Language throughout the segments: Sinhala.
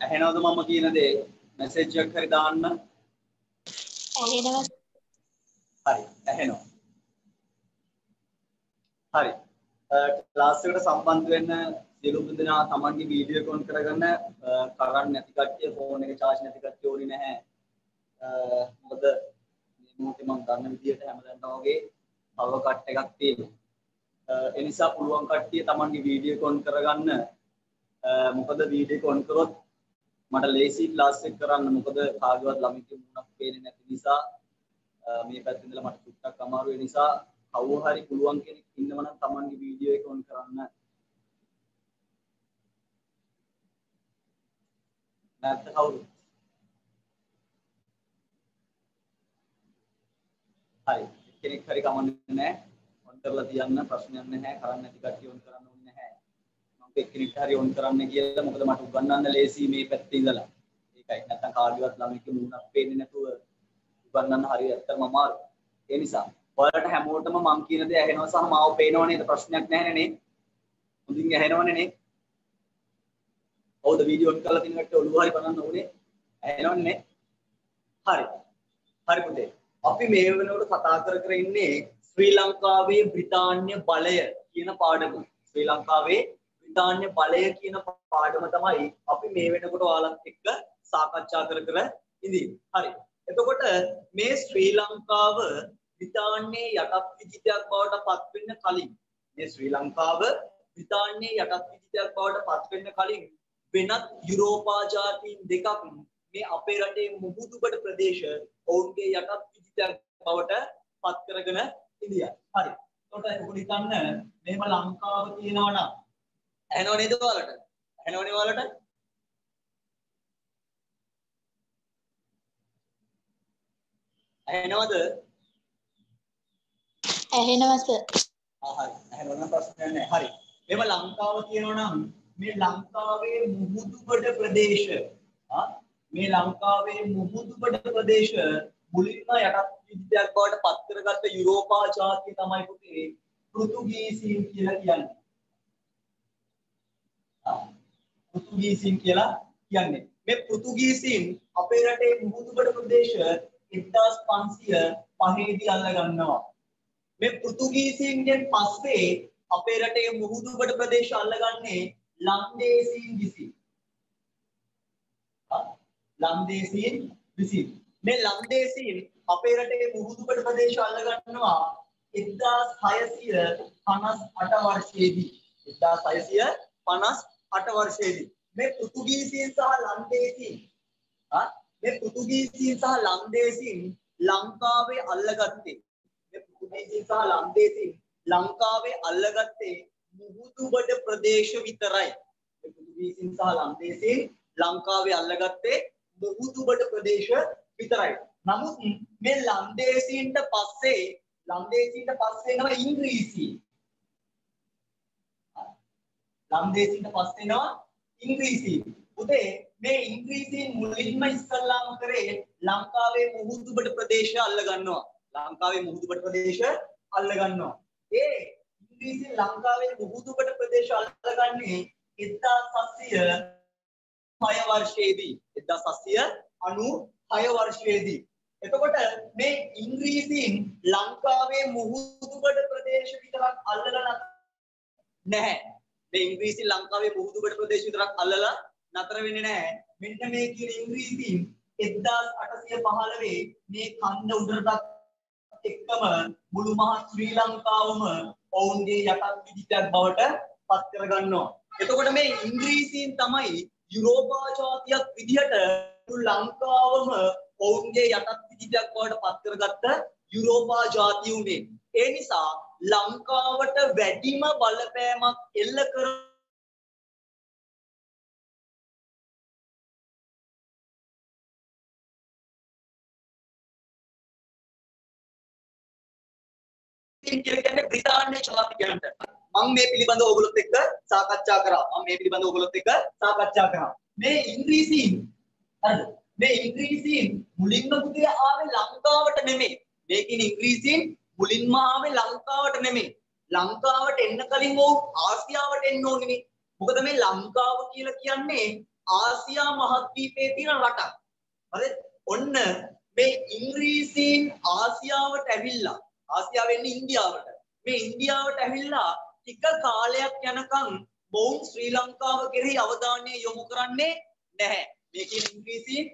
ඇහෙනවද මම කියන දේ? මැසේජ් එකක් හරි දාන්න? ඇහෙනවා. හරි ඇහෙනවා. හරි. ක්ලාස් එකට සම්බන්ධ වෙන්න සියලුම දෙනා තමන්ගේ වීඩියෝ එක ඔන් කරගන්න. කරන්ට් නැති කට්ටිය ෆෝන් එක charge නැති කට්ටිය ඕනේ නැහැ. මොකද මේ මොහොතේ මම ගන්න විදියට හැමදාම වගේ power cut එකක් තියෙනවා. ඒ නිසා පුළුවන් කට්ටිය තමන්ගේ වීඩියෝ එක ඔන් කරගන්න. මොකද වීඩියෝ එක ඔන් කරොත් මට ලේසි ක්ලාස් එක කරන්න මොකද කාගේවත් ළමයිගේ මුණක් පේන්නේ නැති නිසා මේ පැත්තේ ඉඳලා මට චුට්ටක් අමාරු වෙන නිසා කවුරු හරි පුළුවන් කෙනෙක් ඉන්නව නම් තමන්ගේ වීඩියෝ එක ඔන් කරන්න. නැත්නම් කවුරු? හරි. කෙනෙක් හරි කමන්නේ නැහැ. ඔන් කරලා තියන්න. ප්‍රශ්නයක් නැහැ. කරන්න නැති කට්ටිය ඔන් කරන්න ඕනේ නැහැ මම එක්කෙනෙක් හරි ඔන් කරන්න කියලා මොකද මට උගන්වන්න ලේසි මේ පැත්තේ ඉඳලා. ඒකයි නැත්නම් කාගේවත් ළමයිගේ මුණක් පේන්නේ නැතුව උගන්වන්න හරිය ඇත්තම අමාරු ඒ නිසා ඔයාලට හැමෝටම මම කියන දේ ඇහෙනවා සහ මාව පේනව නේද? ප්‍රශ්නයක් නැහැ නේ හොඳින් ඇහෙනවනේ නේ. ඔව්ද වීඩියෝ ඔන් කරලා තියෙන කට්ටිය ඔළුව හරි බලන්න ඕනේ. ඇහෙනවන්නේ හරි. හරි පුතේ. අපි මේ වෙනකොට කතා කර කර ඉන්නේ ශ්‍රී ලංකාවේ බ්‍රිතාන්‍ය බලය කියන පාඩම. ශ්‍රී ලංකාවේ බ්‍රිතාන්‍ය බලය කියන පාඩම තමයි අපි මේ වෙනකොට ඔයාලත් එක්ක සාකච්ඡා කර කර ඉඳින්නේ හරි එතකොට මේ ශ්‍රී ලංකාව බ්‍රිතාන්‍යයේ යටත් විජිතයක් බවට පත් වෙන්න කලින් මේ ශ්‍රී ලංකාව බ්‍රිතාන්‍යයේ යටත් විජිතයක් බවට පත් වෙන්න කලින් වෙනත් යුරෝපා ජාතීන් දෙකක් මේ අපේ රටේ මුහුදුබඩ ප්‍රදේශ ඔවුන්ගේ යටත් විජිතයක් බවට පත් කරගෙන ඉන්දියා. හරි. එතකොට ඔබ හිතන්න මෙහෙම ලංකාව තියෙනවා නම් ඇහෙනව නේද ඔයාලට? ඇහෙනවනේ ඔයාලට? ඇහෙනවද? ඇහෙනවා සර් හරි. ඇහෙනවනම් ප්‍රශ්නයක් නැහැ. හරි. මෙහෙම ලංකාව තියෙනවා නම් මේ ලංකාවේ මුහුදුබඩ ප්‍රදේශ ආ මේ ලංකාවේ මුහුදුබඩ ප්‍රදේශ මුලින්ම යටත් විද්‍යාවක් බවට පත් කරගත්ත යුරෝපා ජාතිය තමයි පුතේ පෘතුගීසීන් කියලා කියන්නේ. පෘතුගීසීන් කියලා කියන්නේ. මේ පෘතුගීසීන් අපේ රටේ මුහුදුබඩ ප්‍රදේශ 1505 දී අල්ල ගන්නවා. මේ පෘතුගීසීන්ගෙන් පස්සේ අපේ රටේ මුහුදුබඩ ප්‍රදේශ අල්ලගන්නේ ලන්දේසීන් විසින්. ලන්දේසීන් විසින්. මේ ලන්දේසීන් අපේ රටේ මුහුදුබඩ ප්‍රදේශ අල්ලගන්නවා 1658 වර්ෂයේදී. 1658 වර්ෂයේදී. මේ පෘතුගීසීන් සහ ලන්දේසීන් මේ පෘතුගීසීන් සහ ලන්දේසීන් ලංකාවේ අල්ලගත්තේ මේ පෘතුගීසීන් සහ ලන්දේසීන් ලංකාවේ අල්ලගත්තේ මුහුදුබඩ ප්‍රදේශ විතරයි. මේ පෘතුගීසීන් සහ ලන්දේසීන් ලංකාවේ අල්ලගත්තේ මුහුදුබඩ ප්‍රදේශ විතරයි. නමුත් මේ ලන්දේසීන්ට පස්සේ ලන්දේසීන්ට පස්සේ එනවා ඉංග්‍රීසි. ලන්දේසීන්ට පස්සේ එනවා ඉංග්‍රීසි. පුතේ මේ ඉංග්‍රීසීන් මුලින්ම ඉස්සල්ලාම කරේ ලංකාවේ මුහුදුබඩ ප්‍රදේශ අල්ල ගන්නවා. ලංකාවේ මුහුදුබඩ ප්‍රදේශ අල්ල ගන්නවා. ඒ ඉංග්‍රීසි ලංකාවේ මුහුදුබඩ ප්‍රදේශ අල්ලගන්නේ 1706 වර්ෂයේදී 1796 වර්ෂයේදී එතකොට මේ ඉංග්‍රීසීන් ලංකාවේ මුහුදුබඩ ප්‍රදේශ විතරක් අල්ලලා නැහැ මේ ඉංග්‍රීසි ලංකාවේ මුහුදුබඩ ප්‍රදේශ විතරක් අල්ලලා නතර වෙන්නේ නැහැ මෙන්න මේ කියන ඉංග්‍රීසීන් 1815 මේ කන්ද උඩරටත් එක්කම මුළු මහත් ශ්‍රී ලංකාවම ඔවුන්ගේ යටත් විජිතයක් බවට පත් කරගන්නවා. එතකොට මේ ඉංග්‍රීසීන් තමයි යුරෝපා ජාතියක් විදිහට මුළු ලංකාවම ඔවුන්ගේ යටත් විජිතයක් බවට පත් කරගත්ත යුරෝපා ජාතිය උනේ. ඒ නිසා ලංකාවට වැඩිම බලපෑමක් එල්ල කර කියලා කියන්නේ බ්‍රිතාන්‍ය ජාතිකයන්ට. මම මේ පිළිබඳව ඔයගොල්ලොත් එක්ක සාකච්ඡා කරා. මම මේ පිළිබඳව ඔයගොල්ලොත් එක්ක සාකච්ඡා කරා. මේ ඉංග්‍රීසීන් හරිද? මේ ඉංග්‍රීසීන් මුලින්ම පුතේ ආවේ ලංකාවට නෙමෙයි. මේ කියන ඉංග්‍රීසීන් මුලින්ම ආවේ ලංකාවට නෙමෙයි. ලංකාවට එන්න කලින් ඕ ආසියාවට එන්න ඕනේ නේ. මොකද මේ ලංකාව කියලා කියන්නේ ආසියා මහද්වීපයේ තියෙන රටක්. හරි? ඔන්න මේ ඉංග්‍රීසීන් ආසියාවට ඇවිල්ලා ආසියාවෙන් ඉන්දියාවට මේ ඉන්දියාවට ඇවිල්ලා ටික කාලයක් යනකම් මොවුන් ශ්‍රී ලංකාව කෙරෙහි අවධානය යොමු කරන්නේ නැහැ. මේ කියන ඉංග්‍රීසීන්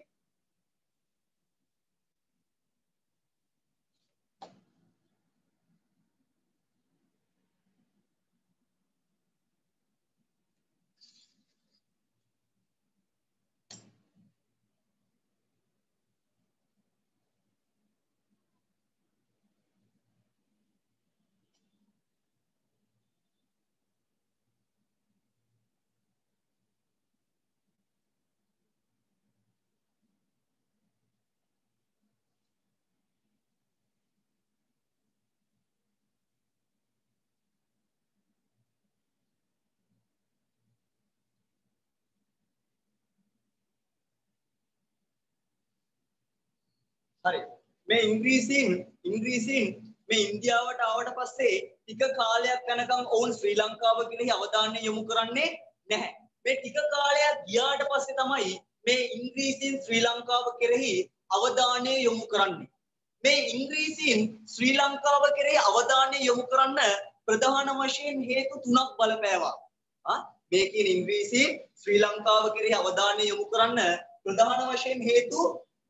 හරි. මේ ඉංග්‍රීසීන් ඉංග්‍රීසීන් මේ ඉන්දියාවට ආවට පස්සේ ටික කාලයක් යනකම් ඔවුන් ශ්‍රී ලංකාව කෙරෙහි අවධානය යොමු කරන්නේ නැහැ. මේ ටික කාලයක් ගියාට පස්සේ තමයි මේ ඉංග්‍රීසීන් ශ්‍රී ලංකාව කෙරෙහි අවධානය යොමු කරන්නේ. මේ ඉංග්‍රීසීන් ශ්‍රී ලංකාව කෙරෙහි අවධානය යොමු කරන්න ප්‍රධාන වශයෙන් හේතු තුනක් බලපෑවා. ආ? මේ කියන ඉංග්‍රීසීන් ශ්‍රී ලංකාව කෙරෙහි අවධානය යොමු කරන්න ප්‍රධාන වශයෙන් හේතු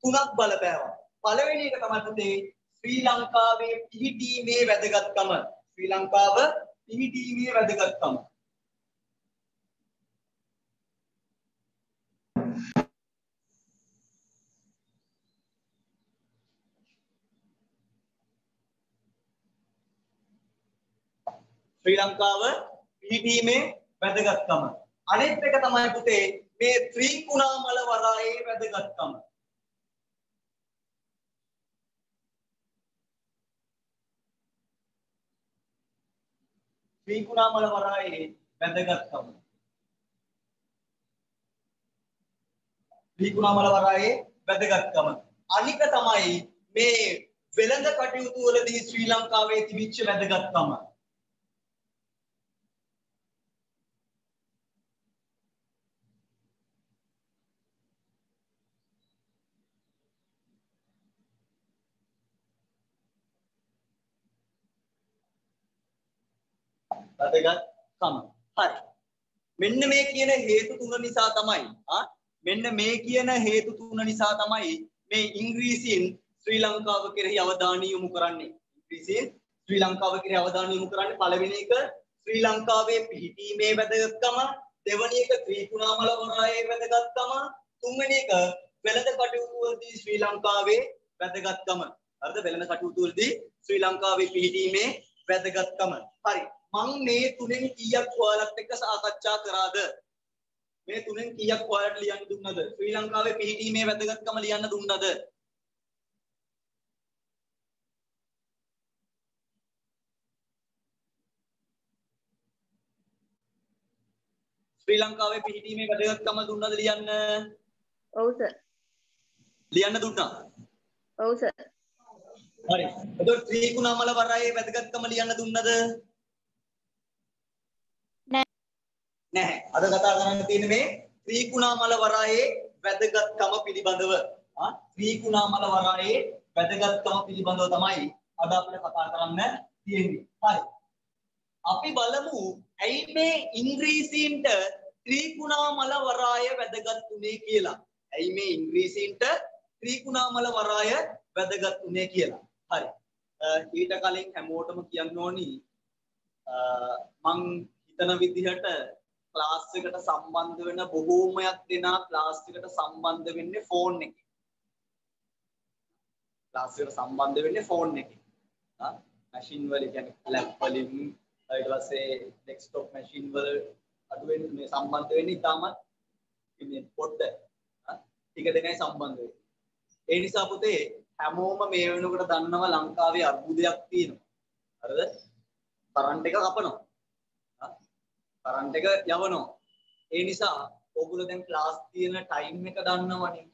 තුනක් බලපෑවා. පළවෙනි එක තමයි පුතේ ශ්‍රී ලංකාවේ පිහිටීමේ වැදගත්කම. ශ්‍රී ලංකාව පිහිටීමේ වැදගත්කම. ශ්‍රී ලංකාව පිහිටීමේ වැදගත්කම. අනිත් එක තමයි පුතේ මේ ත්‍රිකුණාමල වරායේ වැදගත්කම. ත්‍රිකුණාමල වරායේ වැදගත්කම. ත්‍රිකුණාමල වරායේ වැදගත්කම. අනික තමයි මේ වෙළඳ කටයුතු වලදී ශ්‍රී ලංකාවේ තිබිච්ච වැදගත්කම. වැදගත්කම. හරි. මෙන්න මේ කියන හේතු තුන නිසා තමයි ආ මෙන්න මේ කියන හේතු තුන නිසා තමයි මේ ඉංග්‍රීසියෙන් ශ්‍රී ලංකාව කෙරෙහි අවධානය යොමු කරන්නේ. ඉංග්‍රීසියෙන් ශ්‍රී ලංකාව කෙරෙහි අවධානය යොමු කරන්නේ පළවෙනි එක ශ්‍රී ලංකාවේ පිහිටීමේ වැදගත්කම, දෙවැනි එක ත්‍රිකුණාමල වරායේ වැදගත්කම, තුන්වෙනි එක වෙළඳ කටයුතු වලදී ශ්‍රී ලංකාවේ වැදගත්කම. හරිද? වෙළඳ කටයුතු වලදී ශ්‍රී ලංකාවේ පිහිටීමේ වැදගත්කම. හරි. මං මේ තුනෙන් කීයක් ඔයාලත් එක්ක සාකච්ඡා කරාද? මේ තුනෙන් කීයක් ඔයාලට ලියන්න දුන්නද? ශ්‍රී ලංකාවේ පිහිටීමේ වැදගත්කම ලියන්න දුන්නද? ශ්‍රී ලංකාවේ පිහිටීමේ වැදගත්කම දුන්නද ලියන්න? ඔව් සර්. ලියන්න දුන්නා. ඔව් සර්. හරි. එතකොට ත්‍රිකුණාමල වරායේ වැදගත්කම ලියන්න දුන්නද? නෑ. නැහැ. අද කතා කරන්න තියෙන්නේ මේ ත්‍රිකුණාමල වරායේ වැදගත්කම පිළිබඳව. ආ ත්‍රිකුණාමල වරායේ වැදගත්කම පිළිබඳව තමයි අද අපිට කතා කරන්න තියෙන්නේ. හරි. අපි බලමු ඇයි මේ ඉංග්‍රීසීන්ට ත්‍රිකුණාමල වරාය වැදගත් උනේ කියලා. ඇයි මේ ඉංග්‍රීසීන්ට ත්‍රිකුණාමල වරාය වැදගත් උනේ කියලා. හරි. ඊට කලින් හැමෝටම කියන්න ඕනි මං හිතන විදිහට ක්ලාස් එකට සම්බන්ධ වෙන බොහෝමයක් දෙනා ක්ලාස් එකට සම්බන්ධ වෙන්නේ ෆෝන් එකේ. ක්ලාස් එකට සම්බන්ධ වෙන්නේ ෆෝන් එකේ. ආ මැෂින් වල කියන්නේ ලැප් වලින් ඊට පස්සේ ඩෙස්ක්ටොප් මැෂින් වල අඩුවෙන් මේ සම්බන්ධ වෙන්නේ ඉතාමත් මේ පොඩ්ඩ ටික දෙනයි සම්බන්ධ වෙන්නේ. ඒ නිසා පුතේ හැමෝම මේ වෙනකොට දන්නවා ලංකාවේ අර්බුදයක් තියෙනවා. හරිද? කරන්ට් එක කපනවා. කරන්ට් එක යවනවා. ඒ නිසා ඔගොල්ලෝ දැන් ක්ලාස් තියෙන ටයිම් එක දන්නවනේ.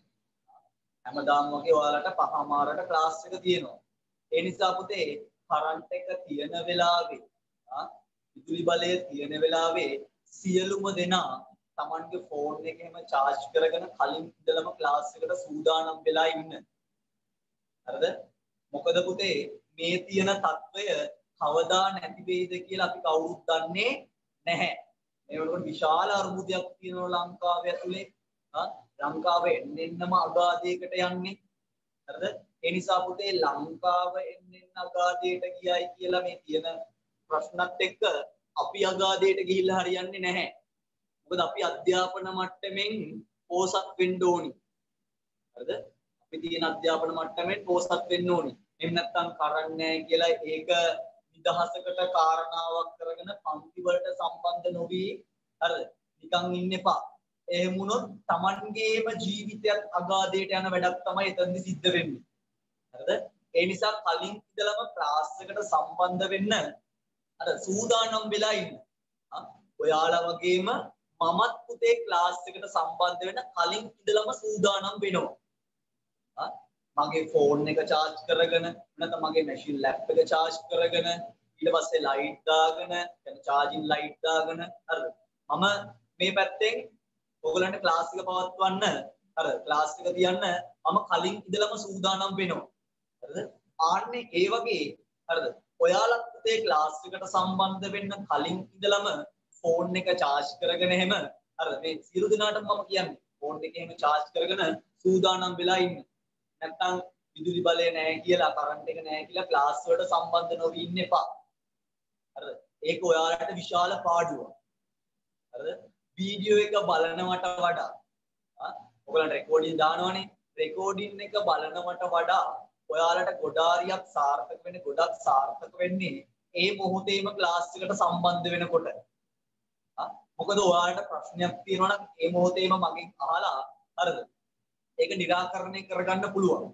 හැමදාම වගේ ඔයාලට පහමාරට ක්ලාස් එක තියෙනවා. ඒ නිසා පුතේ කරන්ට් එක තියෙන වෙලාවේ විදුලි බලය තියෙන වෙලාවේ සියලුම දෙනා Tamanගේ ෆෝන් එක එහෙම charge කරගෙන කලින් ඉඳලම ක්ලාස් එකට සූදානම් වෙලා ඉන්න. හරිද? මොකද පුතේ මේ තියෙන తত্ত্বය කවදා නැති වෙයිද කියලා අපි කවුරුත් දන්නේ නැහැ. මේ වලට විශාල අර්බුදයක් තියෙනවා ලංකාවේ ඇතුලේ. හා ලංකාව එන්න එන්නම අගාධයකට යන්නේ. හරිද? ඒ නිසා පුතේ ලංකාව එන්න එන්න අගාධයට ගියයි කියලා මේ තියෙන ප්‍රශ්නත් එක්ක අපි අගාධයට ගිහිල්ලා හරියන්නේ නැහැ. මොකද අපි අධ්‍යාපන මට්ටමින් පෝසත් වෙන්න ඕනි. හරිද? අපි තියෙන අධ්‍යාපන මට්ටමෙන් පෝසත් වෙන්න ඕනි. එහෙම නැත්නම් කරන්නේ කියලා ඒක නිදහසකට කාරණාවක් කරගෙන පන්ති වලට සම්බන්ධ නොවි හරිද? නිකන් ඉන්න එපා. එහෙම වුණොත් Tamanගේම ජීවිතයත් අගාධයට යන වැඩක් තමයි එතනදි සිද්ධ වෙන්නේ. හරිද? ඒ නිසා කලින් ඉඳලම ක්ලාස් එකට සම්බන්ධ වෙන්න අර සූදානම් වෙලා ඉන්න. ඔයාලා වගේම මමත් පුතේ ක්ලාස් එකට සම්බන්ධ වෙන්න කලින් ඉඳලම සූදානම් වෙනවා. මගේ ෆෝන් එක charge කරගෙන නැත්නම් මගේ machine lap එක charge කරගෙන ඊට පස්සේ light දාගෙන يعني charging light දාගෙන හරිද? මම මේ පැත්තෙන් ඔයගලන්ට ක්ලාස් එක පවත්වන්න අර ක්ලාස් එක තියන්න මම කලින් ඉඳලම සූදානම් වෙනවා. හරිද? ආන්නේ ඒ වගේ හරිද? ඔයාලත් පුතේ ක්ලාස් එකට සම්බන්ධ වෙන්න කලින් ඉඳලම ෆෝන් එක charge කරගෙන එහෙම හරිද? මේ සියලු දෙනාටම මම කියන්නේ ෆෝන් එක එහෙම charge කරගෙන සූදානම් වෙලා ඉන්න. නැත්තම් විදුලි බලය නැහැ කියලා කරන්ට් එක නැහැ කියලා ක්ලාස් වලට සම්බන්ධ නොවී ඉන්න එපා. හරිද? ඒක ඔයාලට විශාල පාඩුවක්. හරිද? වීඩියෝ එක බලනවට වඩා ඔයගලන්ට රෙකෝඩින් දානවනේ. රෙකෝඩින් එක බලනවට වඩා ඔයාලට ගොඩාරියක් සාර්ථක වෙන්නේ ගොඩක් සාර්ථක වෙන්නේ ඒ මොහොතේම ක්ලාස් එකට සම්බන්ධ වෙනකොට. මොකද ඔයාලට ප්‍රශ්නයක් තියෙනවා නම් ඒ මොහොතේම මගෙන් අහලා හරිද? ඒක निराකරණය කරගන්න පුළුවන්.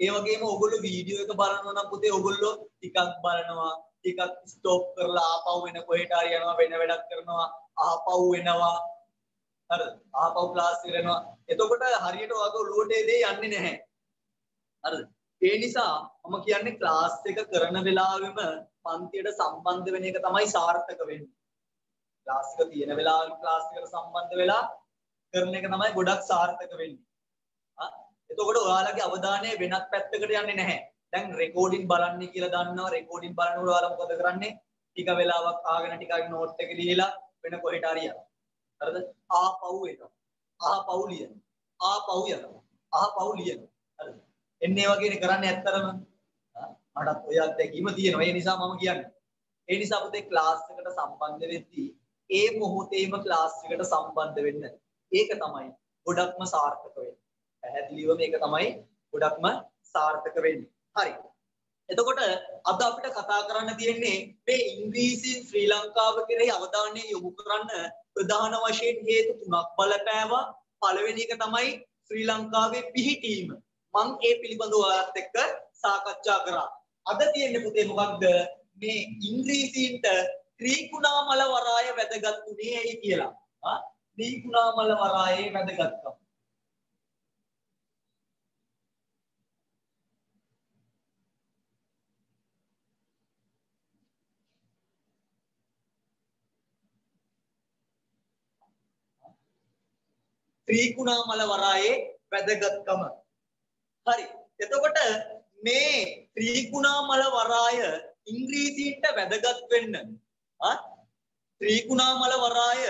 ඒ වගේම ඔයගොල්ලෝ වීඩියෝ එක බලනවා නම් පුතේ ඔයගොල්ලෝ ටිකක් බලනවා ටිකක් ස්ටොප් කරලා ආපහු වෙන කොහෙට හරි යනවා වෙන වැඩක් කරනවා ආපහු වෙනවා හරිද ආපහු ක්ලාස් එකට යනවා එතකොට හරියට ඔයගොල්ලෝ ඔළුවට ඒ දේ යන්නේ නැහැ. හරිද? ඒ නිසා මම කියන්නේ ක්ලාස් එක කරන වෙලාවෙම පන්තියට සම්බන්ධ වෙන එක තමයි සාර්ථක වෙන්නේ. ක්ලාස් එක තියෙන වෙලාවෙ ක්ලාස් එකට සම්බන්ධ වෙලා කරන එක තමයි ගොඩක් සාර්ථක වෙන්නේ. එතකොට ඔයාලගේ අවධානය වෙනත් පැත්තකට යන්නේ නැහැ. දැන් රෙකෝඩින් බලන්නේ කියලා දන්නවා. රෙකෝඩින් බලනකොට ඔයාලා මොකද කරන්නේ? ටික වෙලාවක් ආගෙන ටිකක් නෝට් එක ලියලා වෙන කොහෙට හරි යනවා. හරිද? ආපහු එනවා. ආපහු ලියනවා. ආපහු යනවා. ආපහු ලියනවා. හරිද? එන්නේ වගේනේ කරන්නේ ඇත්තරම. මටත් ඔය අත්දැකීම තියෙනවා. ඒ නිසා මම කියන්නේ. ඒ නිසා පුතේ ක්ලාස් එකට සම්බන්ධ වෙද්දී ඒ මොහොතේම ක්ලාස් එකට සම්බන්ධ වෙන්න. ඒක තමයි ගොඩක්ම සාර්ථක වෙන්නේ. පැහැදිලිව මේක තමයි ගොඩක්ම සාර්ථක වෙන්නේ. හරි. එතකොට අද අපිට කතා කරන්න තියෙන්නේ මේ ඉංග්‍රීසියෙන් ශ්‍රී ලංකාව කෙරෙහි අවධානය යොමු කරන්න ප්‍රධාන වශයෙන් හේතු තුනක් බලපෑවා. පළවෙනි එක තමයි ශ්‍රී ලංකාවේ පිහිටීම. මම ඒ පිළිබඳව ඔයාලත් එක්ක සාකච්ඡා කරා. අද තියෙන්නේ පුතේ මොකක්ද? මේ ඉංග්‍රීසීන්ට ත්‍රිකුණාමල වරාය වැදගත් උනේ ඇයි කියලා. ආ ත්‍රිකුණාමල වරායේ වැදගත්කම. ත්‍රිකුණාමල වරායේ වැදගත්කම. හරි. එතකොට මේ ත්‍රිකුණාමල වරාය ඉංග්‍රීසීන්ට වැදගත් වෙන්න ආ ත්‍රිකුණාමල වරාය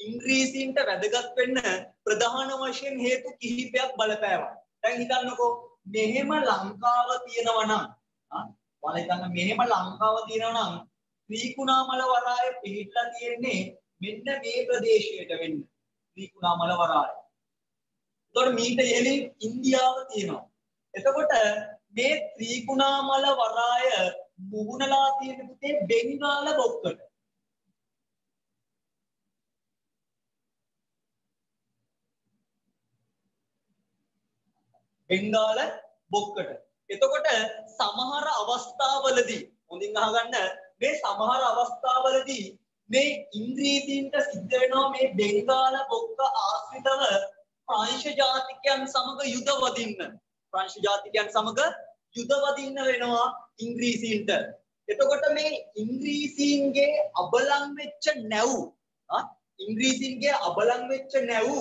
ඉංග්‍රීසීන්ට වැදගත් වෙන්න ප්‍රධාන වශයෙන් හේතු කිහිපයක් බලපෑවා. දැන් හිතන්නකෝ මෙහෙම ලංකාව තියෙනවා නම් ආ ඔයාලා හිතන්න මෙහෙම ලංකාව තියෙනවා නම් ත්‍රිකුණාමල වරාය පිහිටලා තියෙන්නේ මෙන්න මේ ප්‍රදේශයට වෙන්න. ත්‍රිකුණාමල වරාය. එතකොට මීට ඉහළින් ඉන්දියාව තියෙනවා. එතකොට මේ ත්‍රිකුණාමල වරාය මුහුණලා තියෙන පුතේ බෙන්ගාල බොක්කට. බෙන්ගාල බොක්කට. එතකොට සමහර අවස්ථාවලදී හොඳින් අහගන්න මේ සමහර අවස්ථාවලදී මේ ඉන්ද්‍රීතීන්ට සිද්ධ වෙනවා මේ බෙන්ගාල බොක්ක ආශ්‍රිතව ප්‍රංශ ජාතිකයන් සමග යුද වදින්න. ප්‍රංශ ජාතිකයන් සමග යුද වදින්න වෙනවා ඉංග්‍රීසීන්ට. එතකොට මේ ඉංග්‍රීසීන්ගේ අබලන් වෙච්ච නැව් ඉංග්‍රීසින්ගේ අබලන් වෙච්ච නැව්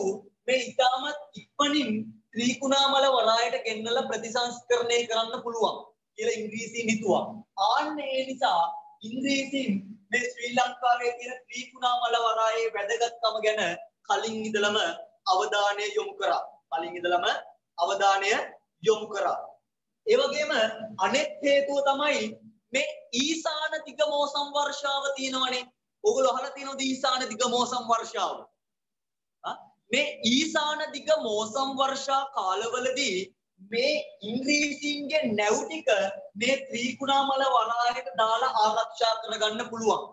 මේ ඉතාමත් ඉක්මනින් ත්‍රිකුණාමල වරායට ගෙන්නලා ප්‍රතිසංස්කරණය කරන්න පුළුවන් කියලා ඉංග්‍රීසීන් හිතුවා. ආන්න ඒ නිසා ඉංග්‍රීසීන් මේ ශ්‍රී ලංකාවේ තියෙන ත්‍රිකුණාමල වරායේ වැදගත්කම ගැන කලින් ඉඳලම අවධානය යොමු කරා. කලින් ඉඳලම අවධානය යොමු කරා. ඒ වගේම අනෙක් හේතුව තමයි මේ ඊසාන දිග මෝසම් වර්ෂාව තියෙනවනේ. ඔයගොල්ලෝ අහලා තියෙනවද ඊසාන දිග මෝසම් වර්ෂාව? මේ ඊසාන දිග මෝසම් වර්ෂා කාලවලදී මේ ඉංග්‍රීසීන්ගේ නැව් ටික මේ ත්‍රිකුණාමල වරායට දාලා ආරක්ෂා කරගන්න පුළුවන්.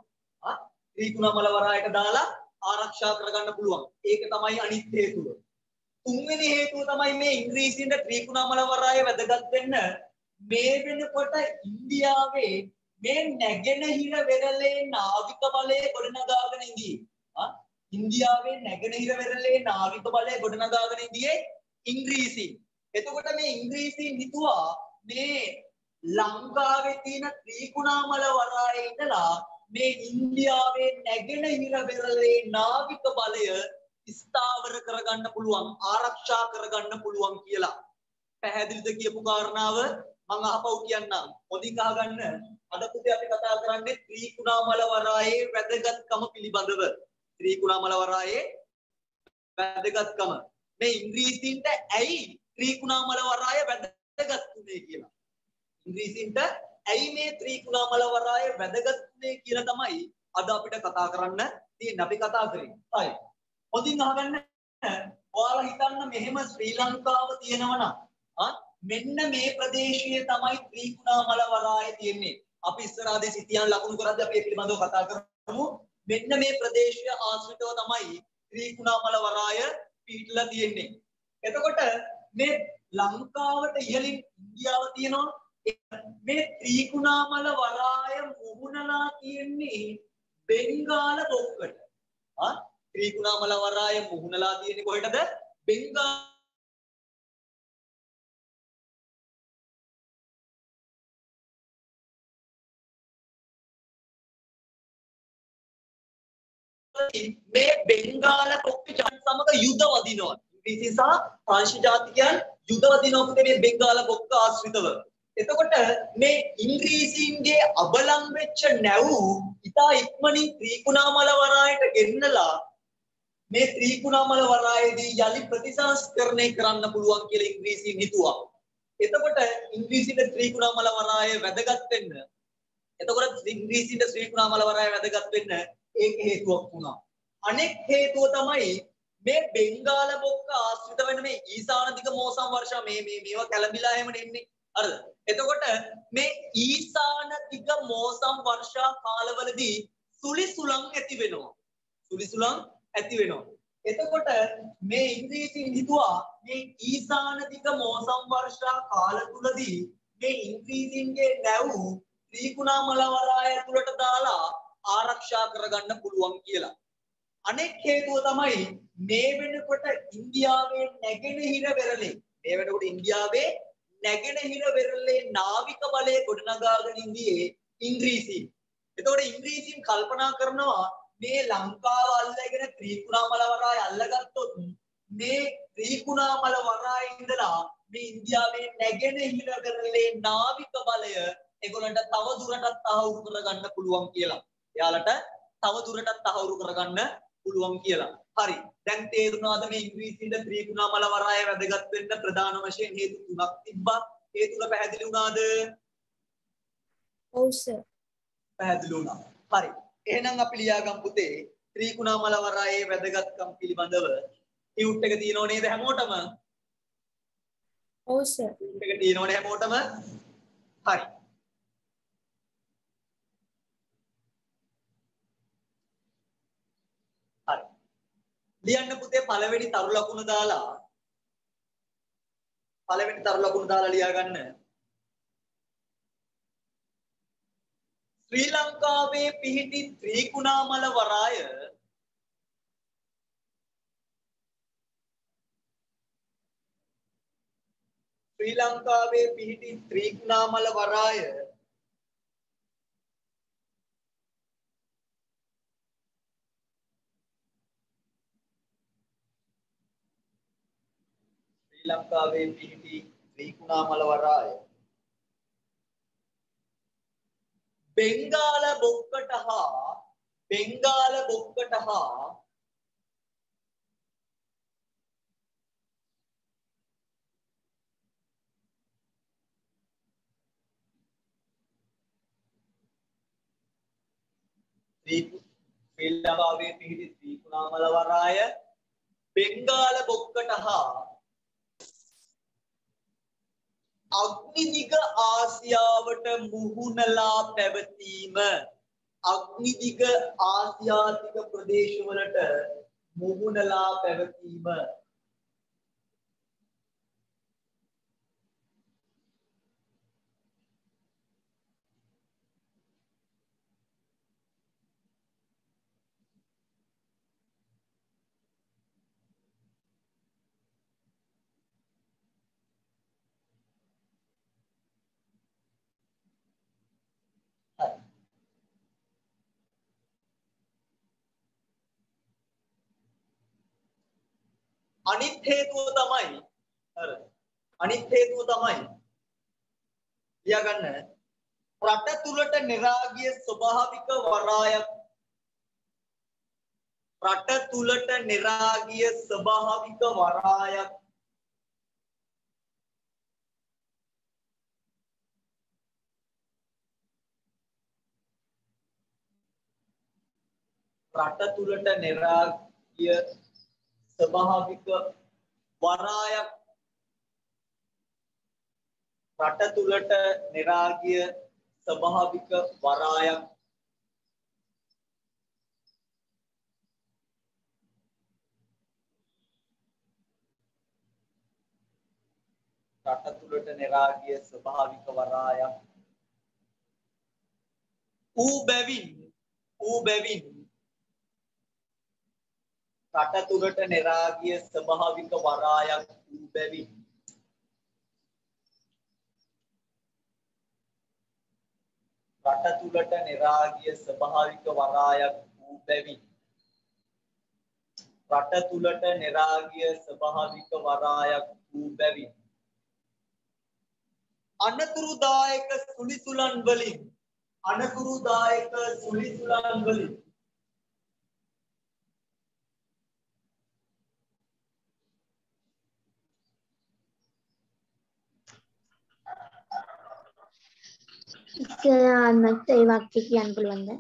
ත්‍රිකුණාමල වරායට දාලා ආරක්ෂා කරගන්න පුළුවන්. ඒක තමයි අනිත් හේතුව. තුන්වෙනි හේතුව තමයි මේ ඉංග්‍රීසින්ට ත්‍රිකුණාමල වරාය වැදගත් වෙන්න මේ වෙනකොට ඉන්දියාවේ මේ නැගෙනහිර වෙරළේ නාවික බලය ගොඩනගාගෙන ඉඳී. ඉන්දියාවේ නැගෙනහිර වෙරළේ නාවික බලය ගොඩනගාගෙන ඉඳියේ ඉංග්‍රීසි. එතකොට මේ ඉංග්‍රීසීන් හිතුවා මේ ලංකාවේ තියෙන ත්‍රිකුණාමල වරායේ ඉඳලා මේ ඉන්දියාවේ නැගෙනහිර වෙරළේ නාවික බලය ස්ථාවර කරගන්න පුළුවන් ආරක්ෂා කරගන්න පුළුවන් කියලා. පැහැදිලිද කියපු කාරණාව මම අහපව් කියන්නම්. හොඳින් අහගන්න. අද පුතේ අපි කතා කරන්නේ ත්‍රිකුණාමල වරායේ වැදගත්කම පිළිබඳව. ත්‍රිකුණාමල වරායේ වැදගත්කම. මේ ඉංග්‍රීසීන්ට ඇයි ත්‍රිකුණාමල වරාය වැදගත් වුනේ කියලා. ඉංග්‍රීසීන්ට ඇයි මේ ත්‍රිකුණාමල වරාය වැදගත් වුනේ කියලා තමයි අද අපිට කතා කරන්න තියෙන්නේ. අපි කතා කරේ. හරි. හොඳින් අහගන්න. ඔයාලා හිතන්න මෙහෙම ශ්‍රී ලංකාව තියෙනවා නම් මෙන්න මේ ප්‍රදේශයේ තමයි ත්‍රිකුණාමල වරාය තියෙන්නේ. අපි ඉස්සරහදී සිටියන් ලකුණු කරද්දී අපි ඒ පිළිබඳව කතා කරමු. මෙන්න මේ ප්‍රදේශය ආශ්‍රිතව තමයි ත්‍රිකුණාමල වරාය පිහිටලා තියෙන්නේ. එතකොට මේ ලංකාවට ඉහළින් ඉන්දියාව තියෙනවා. මේ ත්‍රිකුණාමල වරාය මුහුණලා තියෙන්නේ බෙන්ගාල බොක්කට. ආ ත්‍රිකුණාමල වරාය මුහුණලා තියෙන්නේ කොහෙටද? බෙන්ගාල මේ බෙන්ගාල කොක්ක ජාති සමග යුද වදිනවා. ඉංග්‍රීසි සහ ප්‍රංශ ජාතිකයන් යුද වදිනවා පුතේ මේ බෙන්ගාල කොක්ක ආශ්‍රිතව. එතකොට මේ ඉංග්‍රීසීන්ගේ අබලම් වෙච්ච නැව් ඉතා ඉක්මනින් ත්‍රිකුණාමල වරායට ගෙන්නලා මේ ත්‍රිකුණාමල වරායේදී යලි ප්‍රතිසංස්කරණය කරන්න පුළුවන් කියලා ඉංග්‍රීසීන් හිතුවා. එතකොට ඉංග්‍රීසියට ත්‍රිකුණාමල වරාය වැදගත් වෙන්න එතකොට ඉංග්‍රීසියට ත්‍රිකුණාමල වරාය වැදගත් වෙන්න ඒක හේතුවක් වුණා. අනෙක් හේතුව තමයි මේ බෙන්ගාල බොක්ක ආශ්‍රිත වෙන මේ ඊසාන දිග මෝසම් වර්ෂා මේ මේ මේවා කැළඹිලා එහෙම එන්නේ. හරිද? එතකොට මේ ඊසාන දිග මෝසම් වර්ෂා කාලවලදී සුලි සුළං ඇති වෙනවා. සුලි සුළං ඇති වෙනවා. එතකොට මේ ඉංග්‍රීසින් හිතුවා මේ ඊසාන දිග මෝසම් වර්ෂා කාල තුලදී මේ ඉංග්‍රීසින්ගේ නැව් ත්‍රිකුණාමල වරාය තුලට දාලා ආරක්ෂා කරගන්න පුළුවන් කියලා. අනෙක් හේතුව තමයි මේ වෙනකොට ඉන්දියාවේ නැගෙනහිර වෙරළේ මේ වෙනකොට ඉන්දියාවේ නැගෙනහිර වෙරළේ නාවික බලය ගොඩනගාගෙන ඉඳියේ ඉංග්‍රීසීන්. එතකොට ඉංග්‍රීසීන් කල්පනා කරනවා මේ ලංකාව අල්ලගෙන ත්‍රිකුණාමල වරාය අල්ලගත්තොත් මේ ත්‍රිකුණාමල වරායේ ඉඳලා මේ ඉන්දියාවේ නැගෙනහිර වෙරළේ නාවික බලය ඒගොල්ලන්ට තව දුරටත් තහවුරු කරගන්න පුළුවන් කියලා. එයාලට තව දුරටත් තහවුරු කරගන්න පුළුවන් කියලා. හරි. දැන් තේරුණාද මේ ඉංග්‍රීසියෙන් ත්‍රිකුණාමල වරාය වැදගත් වෙන්න ප්‍රධාන වශයෙන් හේතු තුනක් තිබ්බා. ඒ තුන පැහැදිලි වුණාද? ඔව් සර්. පැහැදිලි වුණා. හරි. එහෙනම් අපි ලියාගමු පුතේ ත්‍රිකුණාමල වරායේ වැදගත්කම් පිළිබඳව ටියුට් එක තියෙනව නේද හැමෝටම? ඔව් සර්. ටියුට් එක තියෙනවනේ හැමෝටම? හරි. ලියන්න පුතේ පළවෙනි තරු ලකුණ දාලා. පළවෙනි තරු ලකුණ දාලා ලියා ගන්න. ශ්‍රී ලංකාවේ පිහිටි ත්‍රිකුණාමල වරාය. ශ්‍රී ලංකාවේ පිහිටි ත්‍රිකුණාමල වරාය. ශ්‍රී ලංකාවේ පිහිටි ත්‍රිකුණාමල වරාය. බෙන්ගාල බොක්කට හා බෙන්ගාල බොක්කට හා ශ්‍රී ලංකාවේ පිහිටි ත්‍රිකුණාමල වරාය. බෙන්ගාල බොක්කට හා අග්නිදිග ආසියාවට මුහුණලා පැවතීම. අග්නිදිග ආසියාතික ප්‍රදේශවලට මුහුණලා පැවතීම. අනිත් හේතුව තමයි අර අනිත් හේතුව තමයි ලියාගන්න රට තුලට નિરાගිය ස්වභාවික වරායක්. රට තුලට નિરાගිය ස්වභාවික වරායක්. රට තුලට નિરાගිය ස්වභාවික වරායක් රට තුලට નિરાගිය ස්වභාවික වරායක්. රට තුලට નિરાගිය ස්වභාවික වරායක්. ඌ බැවින් ඌ බැවින් රට තුරට නෙරාගිය ස්වභාවික වරායක් වූ බැවින් රට තුලට නෙරාගිය ස්වභාවික වරායක් වූ බැවින් රට තුලට නෙරාගිය ස්වභාවික වරායක් වූ බැවින් අනතුරුදායක සුලිසුලන් වලින් අනතුරුදායක සුලිසුලන් වලින් ඉස්සරහට ඒ වාක්‍ය කියන්න පුළුවන්ද?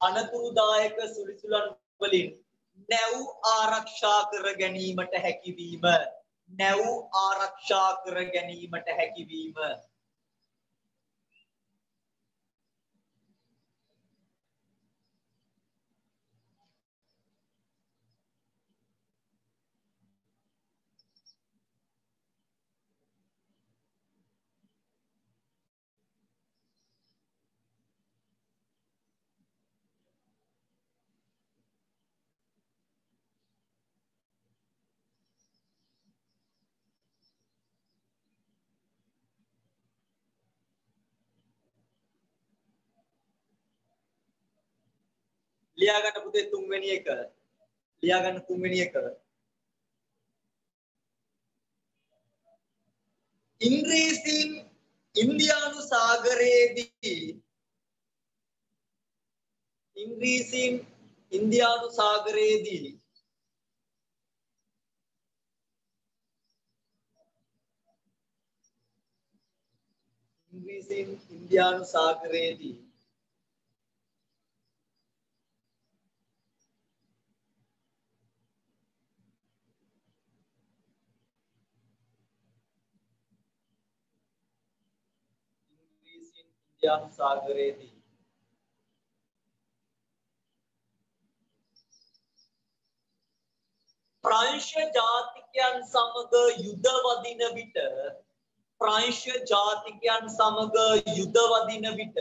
අනතුරුදායක සුලිසුලන් වලින් නැව් ආරක්ෂා කර ගැනීමට හැකිවීම නැව් ආරක්ෂා කර ගැනීමට හැකිවීම ලියා ගන්න පුතේ තුන්වෙනි එක. ලියා ගන්න තුන්වෙනි එක. ඉංග්‍රීසින් ඉන්දියානු සාගරයේදී ඉංග්‍රීසින් ඉන්දියානු සාගරයේදී ඉංග්‍රීසින් ඉන්දියානු සාගරයේදී ඉංග්‍රීසින් ඉන්දියානු සාගරයේදී ප්‍රංශ ජාතිකයන් සමග යුද වදින විට ප්‍රංශ ජාතිකයන් සමග යුද වදින විට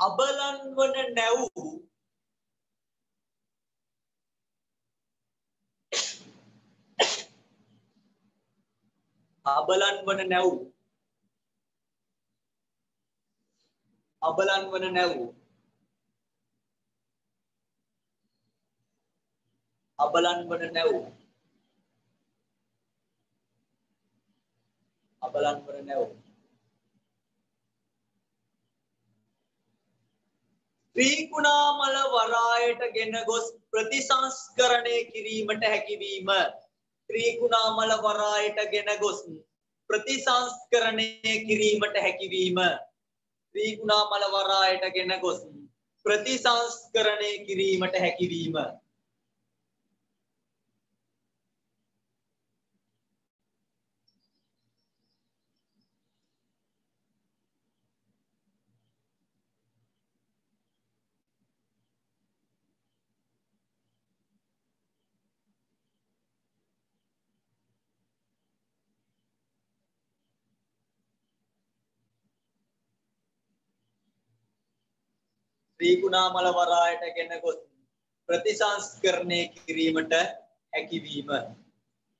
අබලන් වන නැව්. අබලන් වන නැව්. අබලන් වන නැව්. අබලන් වන නැව්. අබලන් වන නැව්. ත්‍රිකුණාමල වරායට ගෙන ගොස් ප්‍රතිසංස්කරණය කිරීමට හැකිවීම. ත්‍රිකුණාමල වරායට ගෙන ගොස් ප්‍රතිසංස්කරණය කිරීමට හැකිවීම. ත්‍රිකුණාමල වරායට ගෙන ගොස් ප්‍රතිසංස්කරණය කිරීමට හැකිවීම. ත්‍රිකුණාමල වරායට ගෙන ගොස් ප්‍රතිසංස්කරණය කිරීමට හැකිවීම.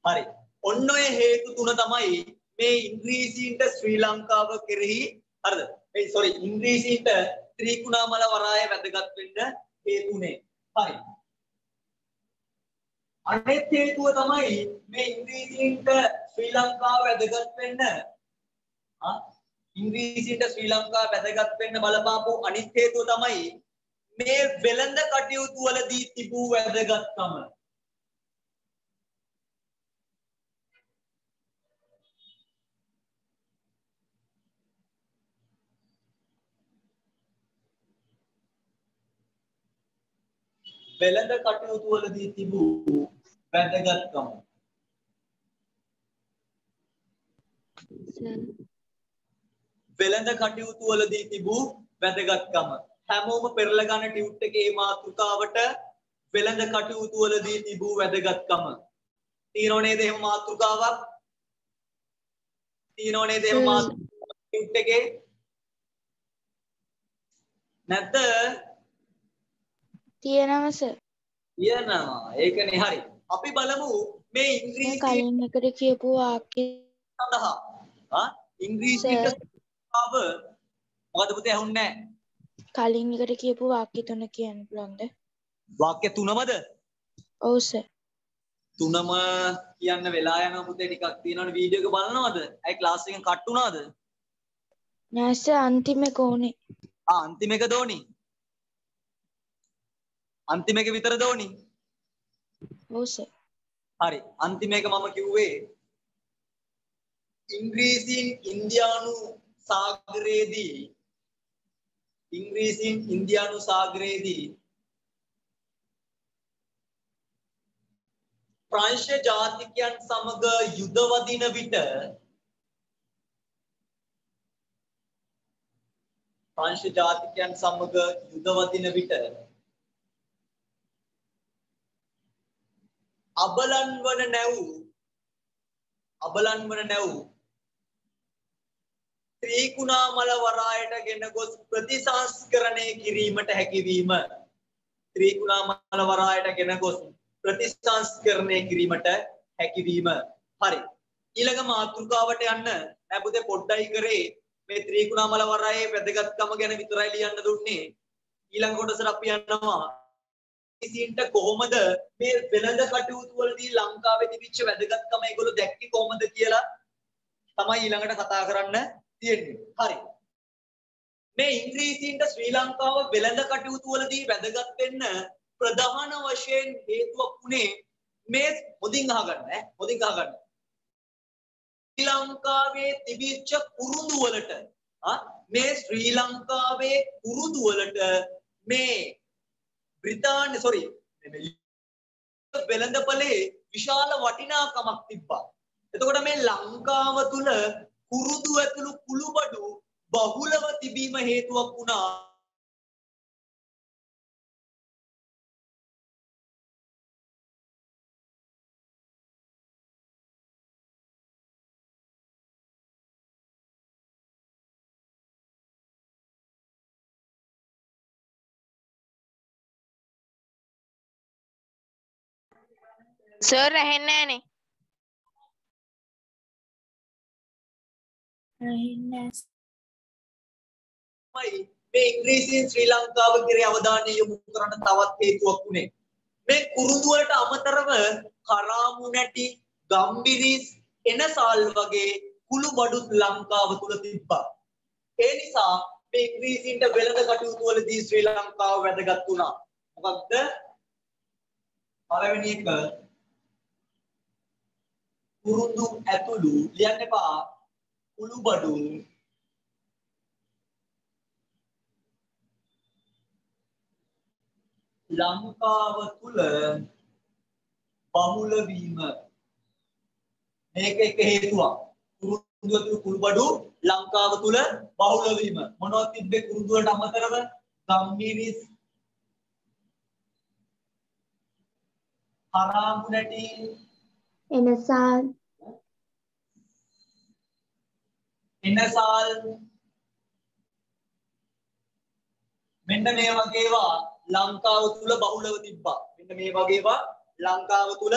හරි. ඔන්න ඔය හේතු තුන තමයි මේ ඉංග්‍රීසීන්ට ශ්‍රී ලංකාව කෙරෙහි හරිද? මේ සෝරි ඉංග්‍රීසීන්ට ත්‍රිකුණාමල වරාය වැදගත් වෙන්න හේතුනේ. හරි. අනෙත් හේතුව තමයි මේ ඉංග්‍රීසීන්ට ශ්‍රී ලංකාව වැදගත් වෙන්න ආ ඉංග්‍රීසියට ශ්‍රී ලංකා වැදගත් වෙන්න බලපාපු අනිත් හේතුව තමයි මේ වෙළඳ කටයුතු වලදී තිබූ වැදගත්කම. වෙළඳ කටයුතු වලදී තිබූ වැදගත්කම. සර් වෙළඳ කටයුතු වලදී තිබූ වැදගත්කම. හැමෝම පෙරලා ගන්න ටියුට් එකේ මාතෘකාවට වෙළඳ කටයුතු වලදී තිබූ වැදගත්කම. තියෙනව නේද එහෙම මාතෘකාවක්? තියෙනව නේද එහෙම මාතෘකාවක් ටියුට් එකේ? නැත්ද තියෙනවා සර් තියෙනවා. ඒකනේ. හරි. අපි බලමු මේ ඉංග්‍රීසි කලින් එකට කියපු වාක්‍ය සඳහා. ආ? Sir. ආව මොකද පුතේ ඇහුන්නේ කලින් එකට කියපු වාක්‍ය තුන කියන්න පුළුවන්ද වාක්‍ය තුනමද ඔව් සර් තුනම කියන්න වෙලා යනවා පුතේ ටිකක් තියෙනවනේ වීඩියෝ එක බලනවද? ඇයි ක්ලාස් එකෙන් කට් වුණාද? නෑ සර් අන්තිම එක ඕනේ ආ අන්තිම එක දෝනි. අන්තිම එක විතර දෝනි. ඔව් සර් හරි. අන්තිම එක මම කිව්වේ ඉංග්‍රීසින් ඉන්දියානු සාගරයේදී ඉංග්‍රීසින් ඉන්දියානු සාගරයේදී ප්‍රංශ ජාතිකයන් සමග යුද වදින විට ප්‍රංශ ජාතිකයන් සමග යුද වදින විට අබලන් වන නැව් අබලන් වන නැව් ත්‍රිකුණාමල වරායට ගෙන ගොස් ප්‍රතිසංස්කරණය කිරීමට හැකිවීම. ත්‍රිකුණාමල වරායට ගෙන ගොස් ප්‍රතිසංස්කරණය කිරීමට හැකිවීම. හරි. ඊළඟ මාතෘකාවට යන්න නෑ පුතේ පොඩ්ඩයි කරේ. මේ ත්‍රිකුණාමල වරායේ වැදගත්කම ගැන විතරයි ලියන්න දුන්නේ. ඊළඟ කොටසට අපි යනවා. ඉසින්ට කොහොමද මේ වෙළඳ කටයුතු වලදී ලංකාවේ තිබිච්ච වැදගත්කම ඒගොල්ලෝ දැක්කේ කොහොමද කියලා තමයි ඊළඟට කතා කරන්න තියෙන්නේ. හරි. මේ ඉංග්‍රීසීන්ට ශ්‍රී ලංකාව වෙළඳ කටයුතු වලදී වැදගත් වෙන්න ප්‍රධාන වශයෙන් හේතුවක් වුණේ මේ හොඳින් අහගන්න ඈ හොඳින් අහගන්න. ශ්‍රී ලංකාවේ තිබිච්ච පුරුදු වලට ආ මේ ශ්‍රී ලංකාවේ පුරුදු වලට මේ බ්‍රිතාන්‍ය සොරි වෙළඳපලේ විශාල වටිනාකමක් තිබ්බා. එතකොට මේ ලංකාව තුල පුරුදු ඇතුළු කුළුබඩු බහුලව තිබීම හේතුවක් වුණා. සර් ඇහෙන්නේ නැහනේ. නෑනේ. තමයි මේ ඉංග්‍රීසියෙන් ශ්‍රී ලංකාව කෙරේ අවධානය යොමු කරන්න තවත් හේතුවක් උනේ. මේ කුරුඳු වලට අමතරව කරාමු නැටි, ගම්බිරිස්, එනසාල් වගේ කුළු බඩුත් ලංකාව තුල තිබ්බා. ඒ නිසා මේ ඉංග්‍රීසින්ට වෙළඳ කටයුතු වලදී ශ්‍රී ලංකාව වැදගත් වුණා. මොකක්ද? පළවෙනි එක කුරුඳු ඇතුළු ලියන්න එපා කුළු බඩු ලංකාව තුල බහුල වීම මේක එක හේතුවක් කුරුඳු ඇතුළු කුළු බඩු ලංකාව තුල බහුල වීම මොනවද තිබ්බේ කුරුඳු වලට අමතරව ගම්මිරිස් හරාඹු නැටි එනසාල් එනසාල් මෙන්න මේ වගේ ඒවා ලංකාව තුල බහුලව තිබ්බා. මෙන්න මේ වගේ ඒවා ලංකාව තුල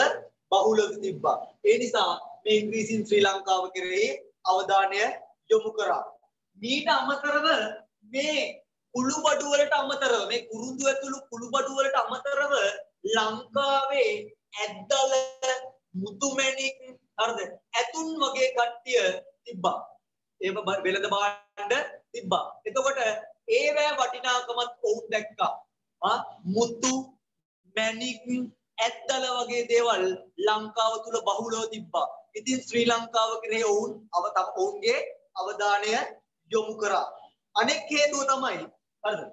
බහුලව තිබ්බා. ඒ නිසා මේ ඉංග්‍රීසින් ශ්‍රී ලංකාව කෙරෙහි අවධානය යොමු කරා. මීට අමතරව මේ කුළුබඩු වලට අමතරව මේ කුරුඳු ඇතුළු කුළුබඩු වලට අමතරව ලංකාවේ ඇද්දල මුතුමැණික් හරිද ඇතුන් වගේ කට්ටිය තිබ්බා ඒව වෙළඳ භාණ්ඩ තිබ්බා. එතකොට ඒවැ වටිනාකමත් ඔවුන් දැක්කා. ආ මුතු මැණික් ඇද්දල වගේ දේවල් ලංකාව තුල බහුලව තිබ්බා. ඉතින් ශ්‍රී ලංකාව කෙරෙහි ඔවුන් අව තම ඔවුන්ගේ අවධානය යොමු කරා. අනෙක් හේතුව තමයි හරිද?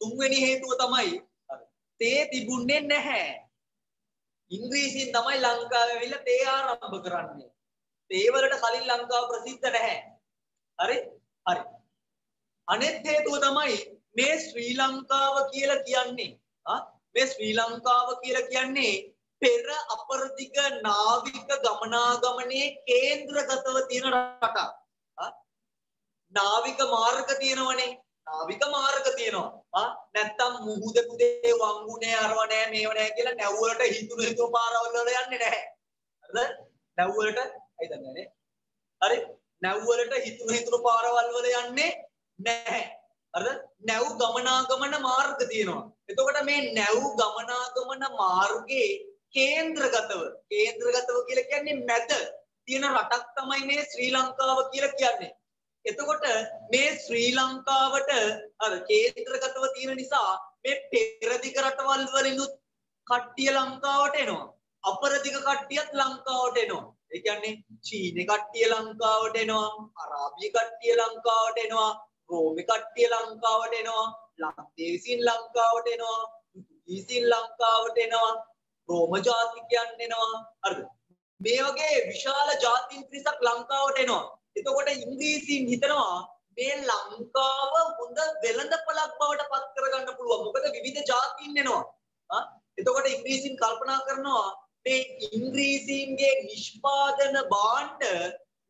තුන්වෙනි හේතුව තමයි තේ තිබුණේ නැහැ. ඉංග්‍රීසියෙන් තමයි ලංකාවේ ඇවිල්ලා තේ ආරම්භ කරන්නේ. තේ වලට කලින් ලංකාව ප්‍රසිද්ධ නැහැ. හරි? හරි. අනෙත් හේතුව තමයි මේ ශ්‍රී ලංකාව කියලා කියන්නේ. ආ මේ ශ්‍රී ලංකාව කියලා කියන්නේ පෙර අපරදිග නාවික ගමනාගමනයේ කේන්ද්‍රගතව තියෙන රටක්. ආ නාවික මාර්ග තියෙනවනේ. නාවික මාර්ග තියෙනවා. ආ නැත්තම් මුහුද පුදේ වංගුනේ අරව නෑ මේව නෑ කියලා නැව් වලට හිතුන හිතුව පාරවල් වල යන්නේ නැහැ. හරිද? නැව් වලට ඇයි දන්නේ නේ? හරි? නැව් වලට හිතුන හිතුන පාරවල් වල යන්නේ නැහැ. හරිද? නැව් ගමනාගමන මාර්ග තියෙනවා. එතකොට මේ නැව් ගමනාගමන මාර්ගයේ කේන්ද්‍රගතව කේන්ද්‍රගතව කියලා කියන්නේ මැද තියෙන රටක් තමයි මේ ශ්‍රී ලංකාව කියලා කියන්නේ. එතකොට මේ ශ්‍රී ලංකාවට අර කේන්ද්‍රගතව තියෙන නිසා මේ පෙරදිග රටවල් වලිනුත් කට්ටිය ලංකාවට එනවා. අපරදිග කට්ටියත් ලංකාවට එනවා. ඒ කියන්නේ චීනේ කට්ටිය ලංකාවට එනවා, අරාබිය කට්ටිය ලංකාවට එනවා, රෝමේ කට්ටිය ලංකාවට එනවා, ලක්දේශින් ලංකාවට එනවා, පුතුගීසින් ලංකාවට එනවා, රෝම ජාතිකයන් එනවා. හරිද? මේ වගේ විශාල ජාතීන් පිරිසක් ලංකාවට එනවා. එතකොට ඉංග්‍රීසියෙන් හිතනවා මේ ලංකාව හොඳ වෙළඳපළක් බවට පත් කරගන්න පුළුවන්. මොකද විවිධ ජාතීන් එනවා. එතකොට ඉංග්‍රීසියෙන් කල්පනා කරනවා මේ ඉංග්‍රීසීන්ගේ නිෂ්පාදන භාණ්ඩ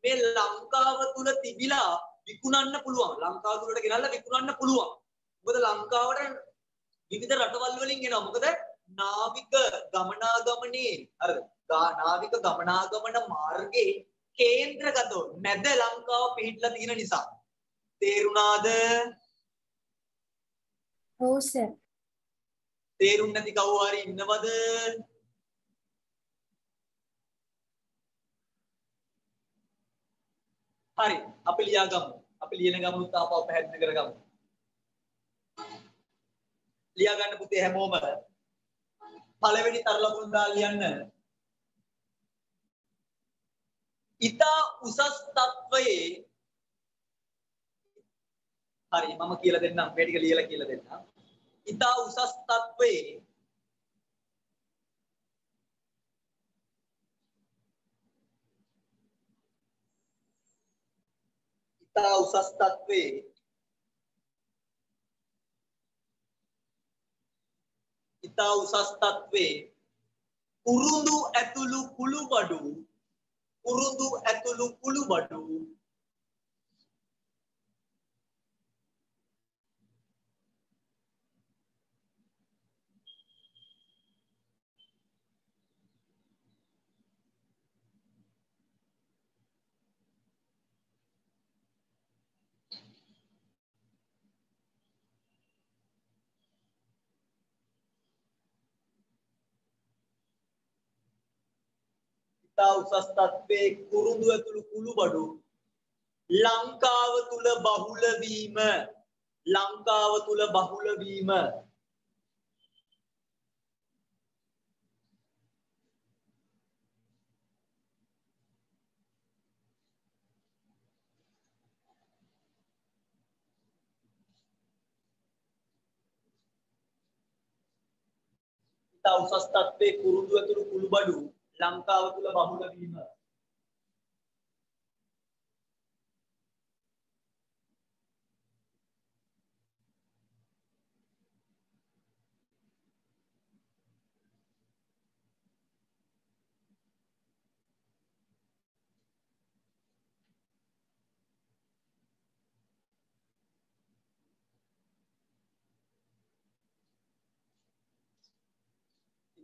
මේ ලංකාව තුල තිබිලා විකුණන්න පුළුවන්. ලංකාව තුලට ගෙනල්ලා විකුණන්න පුළුවන්. මොකද ලංකාවට විවිධ රටවල් වලින් එනවා. මොකද නාවික ගමනාගමනේ හරිද? නාවික ගමනාගමන මාර්ගයේ කේන්ද්‍රගතව මැද ලංකාව පිහිටලා තියෙන නිසා තේරුණාද ඔව් සර් තේරුම් නැති කවුරු හරි ඉන්නවද හරි අපි ලියාගමු. අපි ලියන ගමනුත් ආපහු පැහැදිලි කරගමු. ලියා ගන්න පුතේ හැමෝම පළවෙනි තර ලකුණු දාලා ලියන්න. ඉතා උසස් තත්වයේ හරි මම කියලා දෙන්නම්. මේ ටික ලියලා කියලා දෙන්නම්. ඉතා උසස් තත්වයේ ඉතා උසස් තත්වයේ ඉතා උසස් තත්වයේ කුරුඳු ඇතුළු කුළුබඩු කුරුඳු ඇතුළු කුළුබඩු ඉතා උසස් තත්ත්වයේ කුරුඳු ඇතුළු කුළුබඩු ලංකාව තුල බහුල වීම. ලංකාව තුල බහුල වීම. ඉතා උසස් තත්ත්වයේ කුරුඳු ඇතුළු කුළුබඩු ලංකාව තුල බහුල වීම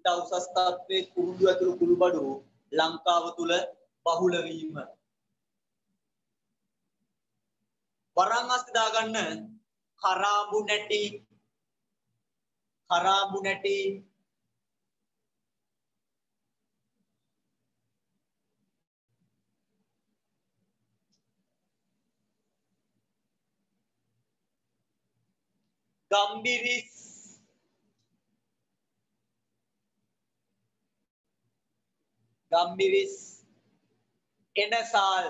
ඉතා උසස් තත්ත්වයේ කුරුඳු ඇතුළු කුළුබඩු ලංකාව තුල බහුල වීම. වරන් අස්ති දාගන්න කරාඹු නැටි. කරාඹු නැටි. ගම්බිරිස් ගම්බිරිස් එනසාල්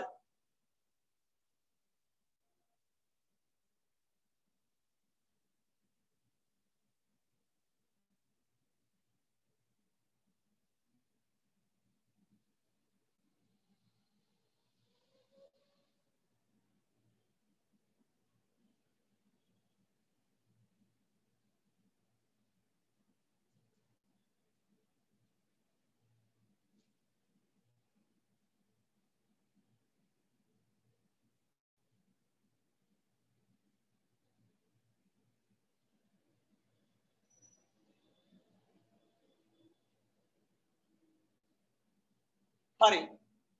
හරි.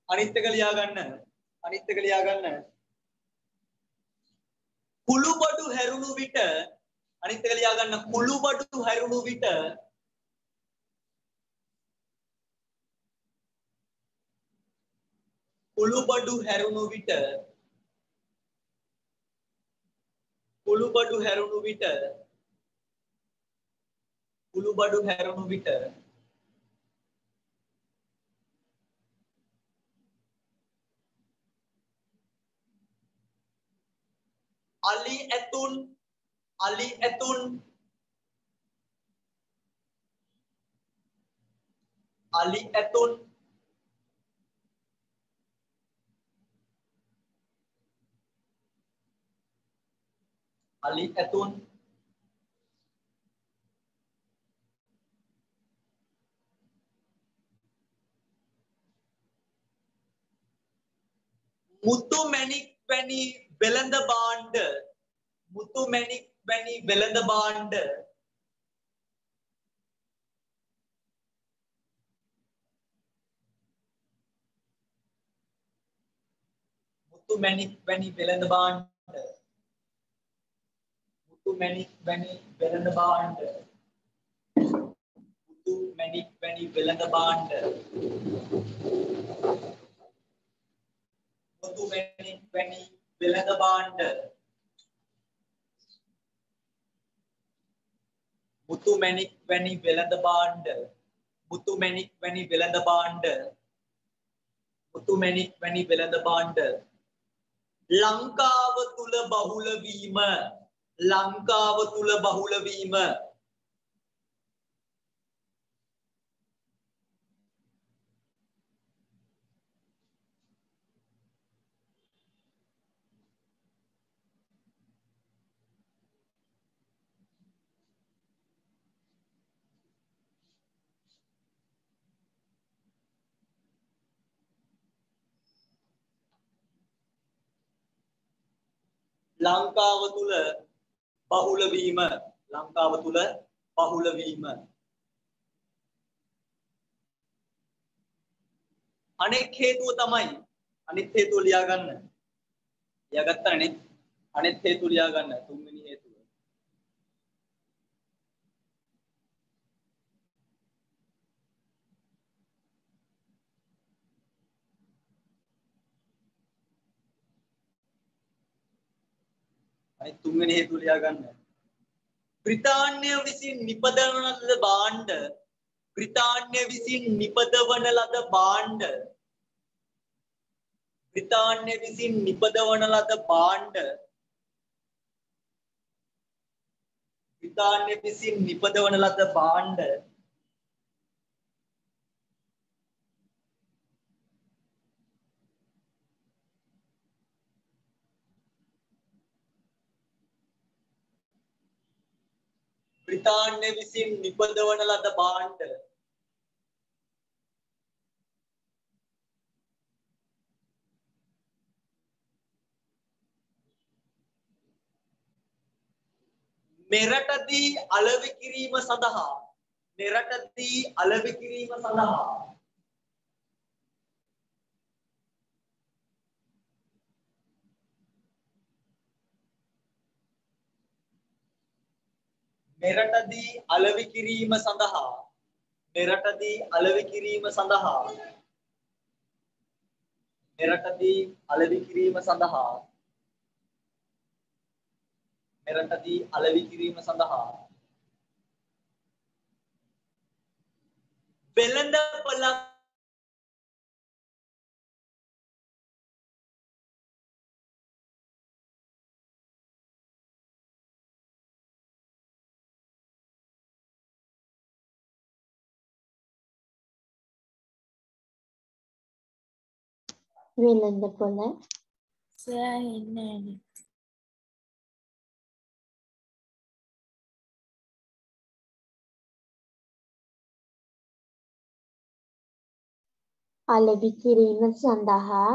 අනිත් එක ලියා ගන්න අනිත් එක ලියා ගන්න කුළුබඩු හැරුණු විට අනිත් එක ලියා ගන්න කුළුබඩු හැරුණු විට කුළුබඩු හැරුණු විට කුළුබඩු හැරුණු විට කුළුබඩු හැරුණු විට আলি এতুন আলি এতুন আলি এতুন আলি এতুন মুতু ম্যানিক প্যানি වෙළඳ භාණ්ඩ මුතු මැණික් වැනි වෙළඳ භාණ්ඩ. මුතු මැණික් වැනි වෙළඳ භාණ්ඩ. මුතු මැණික් වැනි වෙළඳ භාණ්ඩ. මුතු මැණික් වැනි වෙළඳ භාණ්ඩ. මුතු මැණික් වැනි වෙළඳ භාණ්ඩ. මුතු මැණික් වැනි වෙළඳ භාණ්ඩ. මුතු මැණික් වැනි වෙළඳ භාණ්ඩ. මුතු මැණික් වැනි වෙළඳ භාණ්ඩ. ලංකාව තුල බහුල වීම. ලංකාව තුල බහුල වීම. ලංකාව තුල බහුල වීම ලංකාව තුල බහුල වීම. අනෙක් හේතුව තමයි අනිත් හේතුව ලියා ගන්න ලියාගත්තා නේ අනිත් හේතුව ලියා ගන්න තුන්වෙනි හේතුව අනිත් තුන්වෙනි හේතුව ලියා ගන්න. බ්‍රිතාන්‍ය විසින් නිපදවන ලද භාණ්ඩ බ්‍රිතාන්‍ය විසින් නිපදවන ලද භාණ්ඩ. බ්‍රිතාන්‍ය විසින් නිපදවන ලද භාණ්ඩ. බ්‍රිතාන්‍ය විසින් නිපදවන ලද භාණ්ඩ. බ්‍රිතාන්‍ය විසින් නිපදවන ලද භාණ්ඩ. මෙරටදී අලෙවි කිරීම සඳහා මෙරටදී අලෙවි කිරීම සඳහා මෙරටදී අලෙවි කිරීම සඳහා මෙරටදී අලෙවි කිරීම සඳහා මෙරටදී අලෙවි කිරීම සඳහා මෙරටදී අලෙවි කිරීම සඳහා. වෙළඳපළක් වෙළඳ පොළ සෑ එන්නේ නෑනේ. අලෙවි කිරීම සඳහා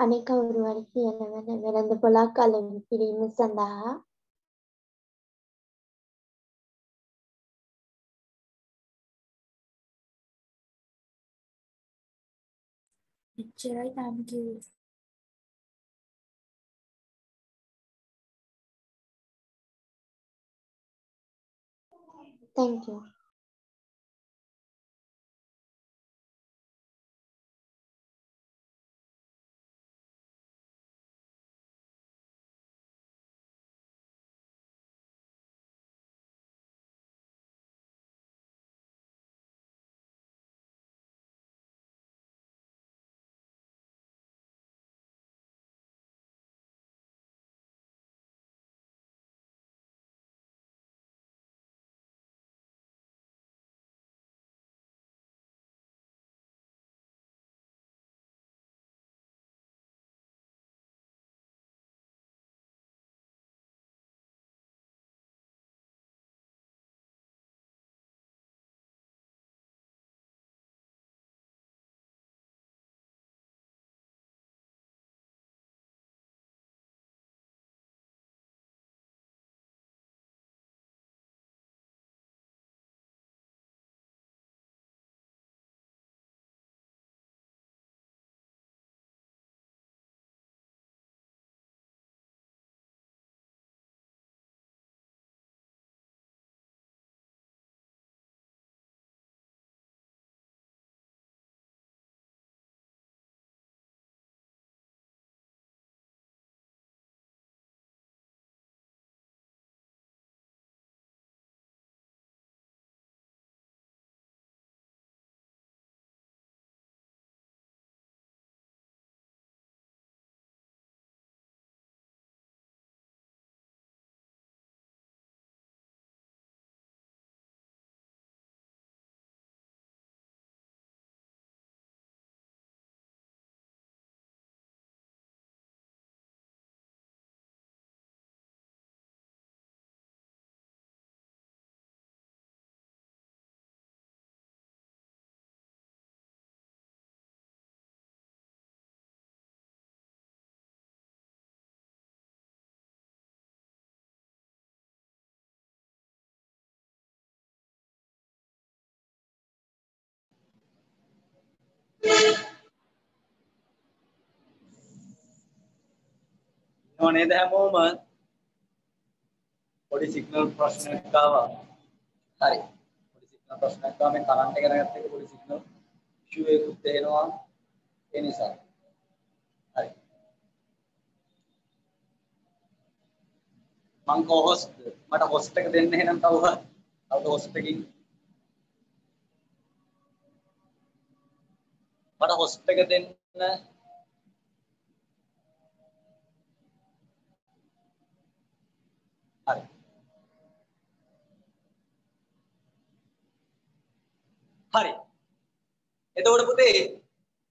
අනෙක් කවුරු හරි කියනවද වෙළඳ පොළක් අලෙවි කිරීම සඳහා එච්චරයි තාම කිව්වේ. thank you ඉන්නව නේද හැමෝම පොඩි සිග්නල් ප්‍රශ්නයක් ආවා. හරි. පොඩි සිග්නල් ප්‍රශ්නයක් ආවා. මේ කරන්ට් එක නැගත් එක පොඩි සිග්නල් ඉෂුව එකකුත් එනවා. ඒ නිසා. හරි. මං කොහොස්ට් මට හොස්ට් එක දෙන්න එහෙනම් තව. තව හොස්ට් එකකින් මට හොස්ට් එක දෙන්න. හරි. හරි. එතකොට පුතේ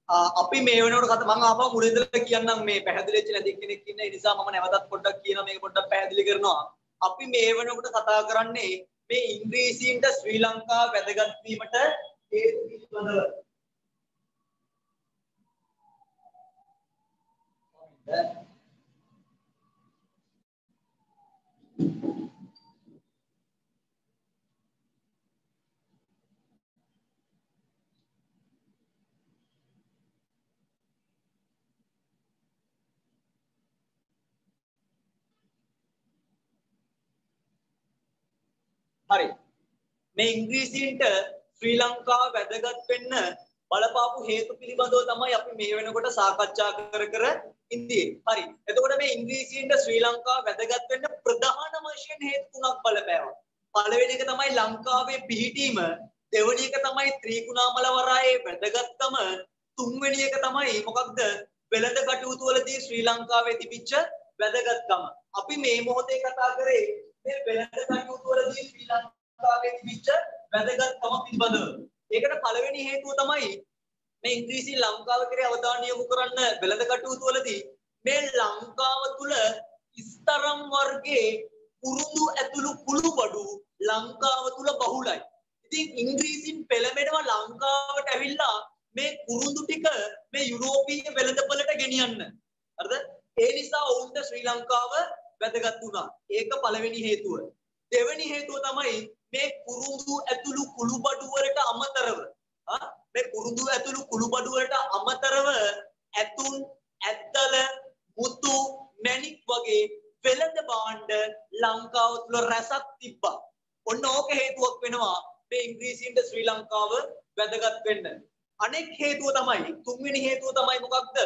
අපි මේ වෙනකොට කතා මම ආපහු මුලින් ඉඳලා කියන්නම් මේ පැහැදිලි වෙච්ච නැති කෙනෙක් ඉන්න. ඒ නිසා මම නැවතත් පොඩ්ඩක් කියනවා මේක පොඩ්ඩක් පැහැදිලි කරනවා. අපි මේ වෙනකොට කතා කරන්නේ මේ ඉංග්‍රීසීන්ට ශ්‍රී ලංකාව වැදගත් වීමට හේතු පිළිබඳව හරි. මේ ඉංග්‍රීසීන්ට ශ්‍රී ලංකාව වැදගත් වෙන්න බලපාපු හේතු පිළිබඳව තමයි අපි මේ වෙනකොට සාකච්ඡා කර කර ඉන්නේ. හරි. එතකොට මේ ඉංග්‍රීසීන්ට ශ්‍රී ලංකාව වැදගත් වෙන්න ප්‍රධාන වශයෙන් හේතු තුනක් බලපෑවා. පළවෙනි එක තමයි ලංකාවේ පිහිටීම, දෙවෙනි එක තමයි ත්‍රිකුණාමල වරායේ වැදගත්කම, තුන්වෙනි එක තමයි මොකක්ද? වෙළඳ කටයුතු වලදී ශ්‍රී ලංකාවේ තිබිච්ච වැදගත්කම. අපි මේ මොහොතේ කතා කරේ මේ වෙළඳ කටයුතු වලදී ශ්‍රී ලංකාවේ තිබිච්ච වැදගත්කම පිළිබඳව. ඒකට පළවෙනි හේතුව තමයි මේ ඉංග්‍රීසි ලංකාව කෙරේ අවධානය යොමු කරන්න වෙළඳ කටයුතු වලදී මේ ලංකාව තුල ස්තරම් වර්ගයේ කුරුඳු ඇතුළු කුළුබඩු ලංකාව තුල බහුලයි. ඉතින් ඉංග්‍රීසින් පෙළඹෙනවා ලංකාවට ඇවිල්ලා මේ කුරුඳු ටික මේ යුරෝපීය වෙළඳපළට ගෙනියන්න. හරිද? ඒ නිසා ඔවුන්ට ශ්‍රී ලංකාව වැදගත් වුණා. ඒක පළවෙනි හේතුව. දෙවෙනි හේතුව තමයි මේ කුරුඳු ඇතුළු කුළුබඩු වලට අමතරව මේ කුරුඳු ඇතුළු කුළුබඩු වලට අමතරව ඇතුන් ඇත්තල මුතු මැණික් වගේ වෙළඳ භාණ්ඩ ලංකාව තුල රැසක් තිබ්බා. ඔන්න ඕක හේතුවක් වෙනවා මේ ඉංග්‍රීසින්ට ශ්‍රී ලංකාව වැදගත් වෙන්න. අනෙක් හේතුව තමයි තුන්වෙනි හේතුව තමයි මොකක්ද?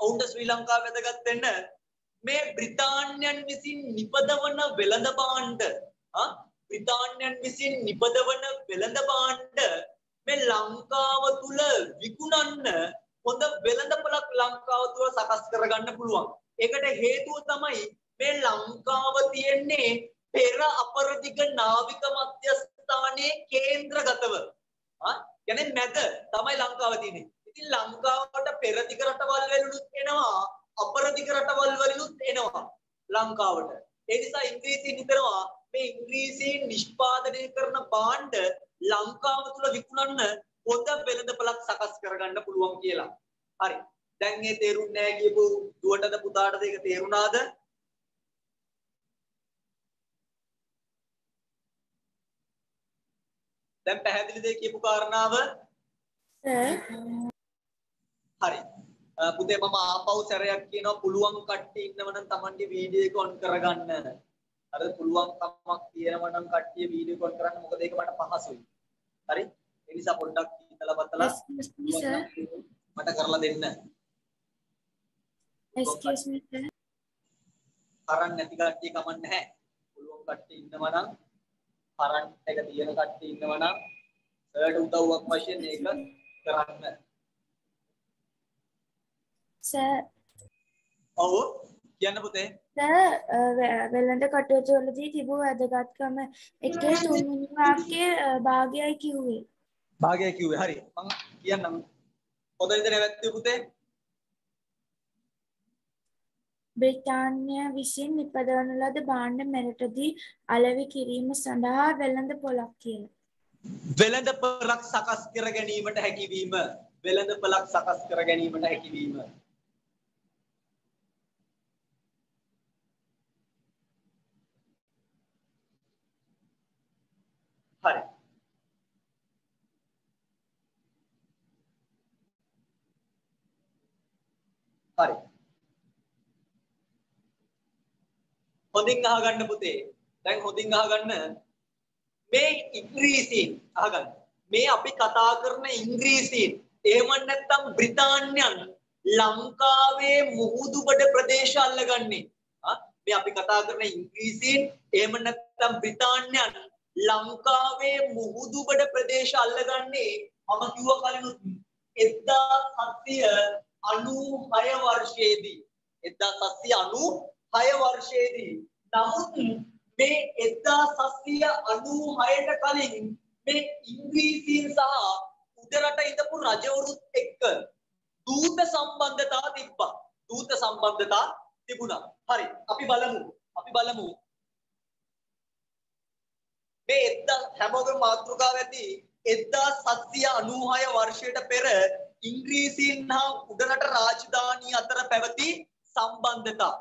ඔවුන්ට ශ්‍රී ලංකාව වැදගත් වෙන්න මේ බ්‍රිතාන්‍යයන් විසින් නිපදවන වෙළඳ භාණ්ඩ බ්‍රිතාන්‍යයන් විසින් නිපදවන වෙළඳ භාණ්ඩ මේ ලංකාව තුල විකුණන්න හොඳ වෙළඳපළක් ලංකාව තුල සකස් කරගන්න පුළුවන්. ඒකට හේතුව තමයි මේ ලංකාව තියෙන්නේ පෙර අපරදිග නාවික මධ්‍යස්ථානයේ කේන්ද්‍රගතව. ආ කියන්නේ මැද තමයි ලංකාව තියෙන්නේ. ඉතින් ලංකාවට පෙරදිග රටවල් වලිනුත් එනවා අපරදිග රටවල් වලිනුත් එනවා ලංකාවට. ඒ නිසා ඉංග්‍රීසි නිතරම මේ ඉංග්‍රීසියෙන් නිෂ්පාදනය කරන භාණ්ඩ ලංකාව තුල විකුණන්න හොඳ වෙළඳපළක් සකස් කරගන්න පුළුවන් කියලා. හරි. දැන් මේ තේරුන්නේ නැහැ කියපු දුවටද පුතාටද ඒක තේරුණාද? දැන් පැහැදිලිද කියපු කාරණාව? හරි. පුතේ මම ආපහු සැරයක් කියනවා පුළුවන් කට්ටිය ඉන්නවනම් Tamange වීඩියෝ එක ඔන් කරගන්න. අර පුළුවන් කමක් තියෙනවා නම් කට්ටිය වීඩියෝ කොල් කරන්න මොකද ඒක මට පහසුයි. හරි? ඒ නිසා පොඩ්ඩක් හිතලා බතලා මට කරලා දෙන්න. Excuse me sir. කරන්න නැති කට්ටිය කමක් නැහැ. පුළුවන් කට්ටිය ඉන්නවා නම් කරන්ට් එක තියෙන කට්ටිය ඉන්නවා නම් සර්ට උදව්වක් වශයෙන් මේක කරන්න. සර් ඔව් කියන්න පුතේ. සර් වෙළඳ කටයුතු වලදී තිබූ වැදගත්කම එකේ තුන්වෙනි වාක්‍යය භාගයයි කිව්වේ. භාගය කිව්වේ හරි. මම කියන්නම්. පොතේ නැවැත්තුවේ පුතේ. බ්‍රිතාන්‍ය විසින් නිපදවන ලද භාණ්ඩ මෙරටදී අලෙවි කිරීම සඳහා වෙළඳ පොලක් කියලා. වෙළඳ පොලක් සකස් කර ගැනීමට හැකියවීම වෙළඳ පොලක් සකස් කර ගැනීමට හැකියවීම හරි හරි. හොඳින් අහගන්න පුතේ. දැන් හොඳින් අහගන්න. මේ ඉංග්‍රීසීන් අහගන්න. මේ අපි කතා කරන ඉංග්‍රීසීන් එහෙම නැත්නම් බ්‍රිතාන්‍යයන් ලංකාවේ මුහුදුබඩ ප්‍රදේශ අල්ලගන්නේ. මේ අපි කතා කරන ඉංග්‍රීසීන් එහෙම නැත්නම් බ්‍රිතාන්‍යයන් ලංකාවේ මුහුදුබඩ ප්‍රදේශ අල්ලගන්නේ මම කිව්ව කලිනුත් 1796 වර්ෂයේදී 1796 වර්ෂයේදී නමුත් මේ 1796ට කලින් මේ ඉංග්‍රීසීන් සහ උඩරට ඉඳපු රජවරුත් එක්ක දූත සම්බන්ධතා තිබ්බා. දූත සම්බන්ධතා තිබුණා. හරි. අපි බලමු. අපි බලමු. මේ එද්දා හැමෝගේම මාතෘකාව ඇති 1796 වර්ෂයට පෙර ඉංග්‍රීසීන් හා උඩරට රාජධානිය අතර පැවති සම්බන්ධතා.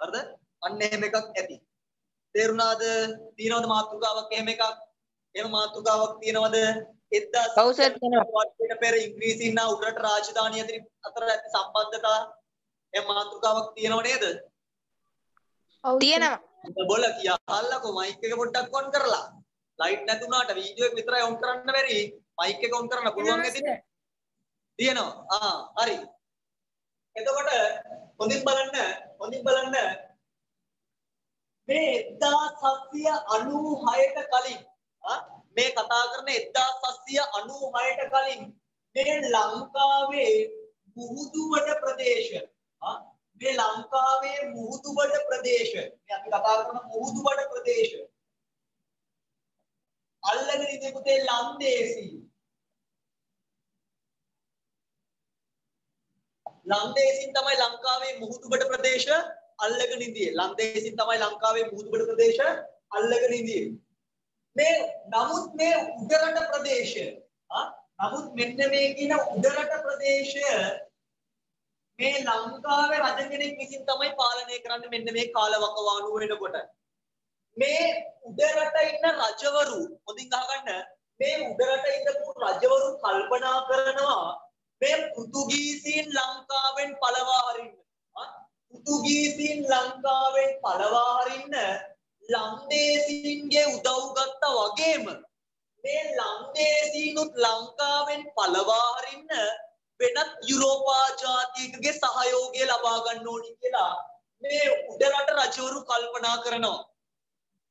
හරිද? අන්න එහෙම එකක් ඇති. තේරුණාද? තියෙනවද මාතෘකාවක් එහෙම එකක්? එහෙම මාතෘකාවක් තියෙනවද? 1796 වර්ෂයට පෙර ඉංග්‍රීසීන් හා උඩරට රාජධානිය අතර ඇති සම්බන්ධතා එහෙම මාතෘකාවක් තියෙනව නේද? තියෙනවා. බොල කියා අහල්ලකෝ මයික් එක පොඩ්ඩක් ඔන් කරලා. ලයිට් නැතුණාට වීඩියෝ එක විතරයි ඔන් කරන්න බැරි. මයික් එක ඔන් කරන්න පුළුවන් ඇතිද? තියෙනවා. ආ හරි. එතකොට හොඳින් බලන්න හොඳින් බලන්න මේ 1796ට කලින් මේ කතා කරන 1796ට කලින් මේ ලංකාවේ මුහුදුබඩ ප්‍රදේශ මේ ලංකාවේ මුහුදුබඩ ප්‍රදේශ මේ අපි කතා කරන මුහුදුබඩ ප්‍රදේශ අල්ලගෙන ඉඳි පුතේ ලන්දේසි ලන්දේසින් තමයි ලංකාවේ මුහුදුබඩ ප්‍රදේශ අල්ලගෙන ඉඳියේ. ලන්දේසින් තමයි ලංකාවේ මුහුදුබඩ ප්‍රදේශ අල්ලගෙන ඉඳියේ. මේ නමුත් මේ උඩරට ප්‍රදේශය නමුත් මෙන්න මේ කියන උඩරට ප්‍රදේශය මේ ලංකාවේ රජ කෙනෙක් විසින් තමයි පාලනය කරන්නේ මෙන්න මේ කාලවකවානුව වෙනකොට. මේ උඩරට ඉන්න රජවරු හොඳින් අහගන්න. මේ උඩරට ඉඳපු රජවරු කල්පනා කරනවා මේ පෘතුගීසීන් ලංකාවෙන් පළවා හරින්න පෘතුගීසීන් ලංකාවෙන් පළවා හරින්න ලන්දේසීන්ගේ උදව් ගත්තා වගේම මේ ලන්දේසීනුත් ලංකාවෙන් පළවා හරින්න වෙනත් යුරෝපා ජාතිකගේ සහයෝගය ලබා ගන්න ඕනි කියලා මේ උඩරට රජවරු කල්පනා කරනවා.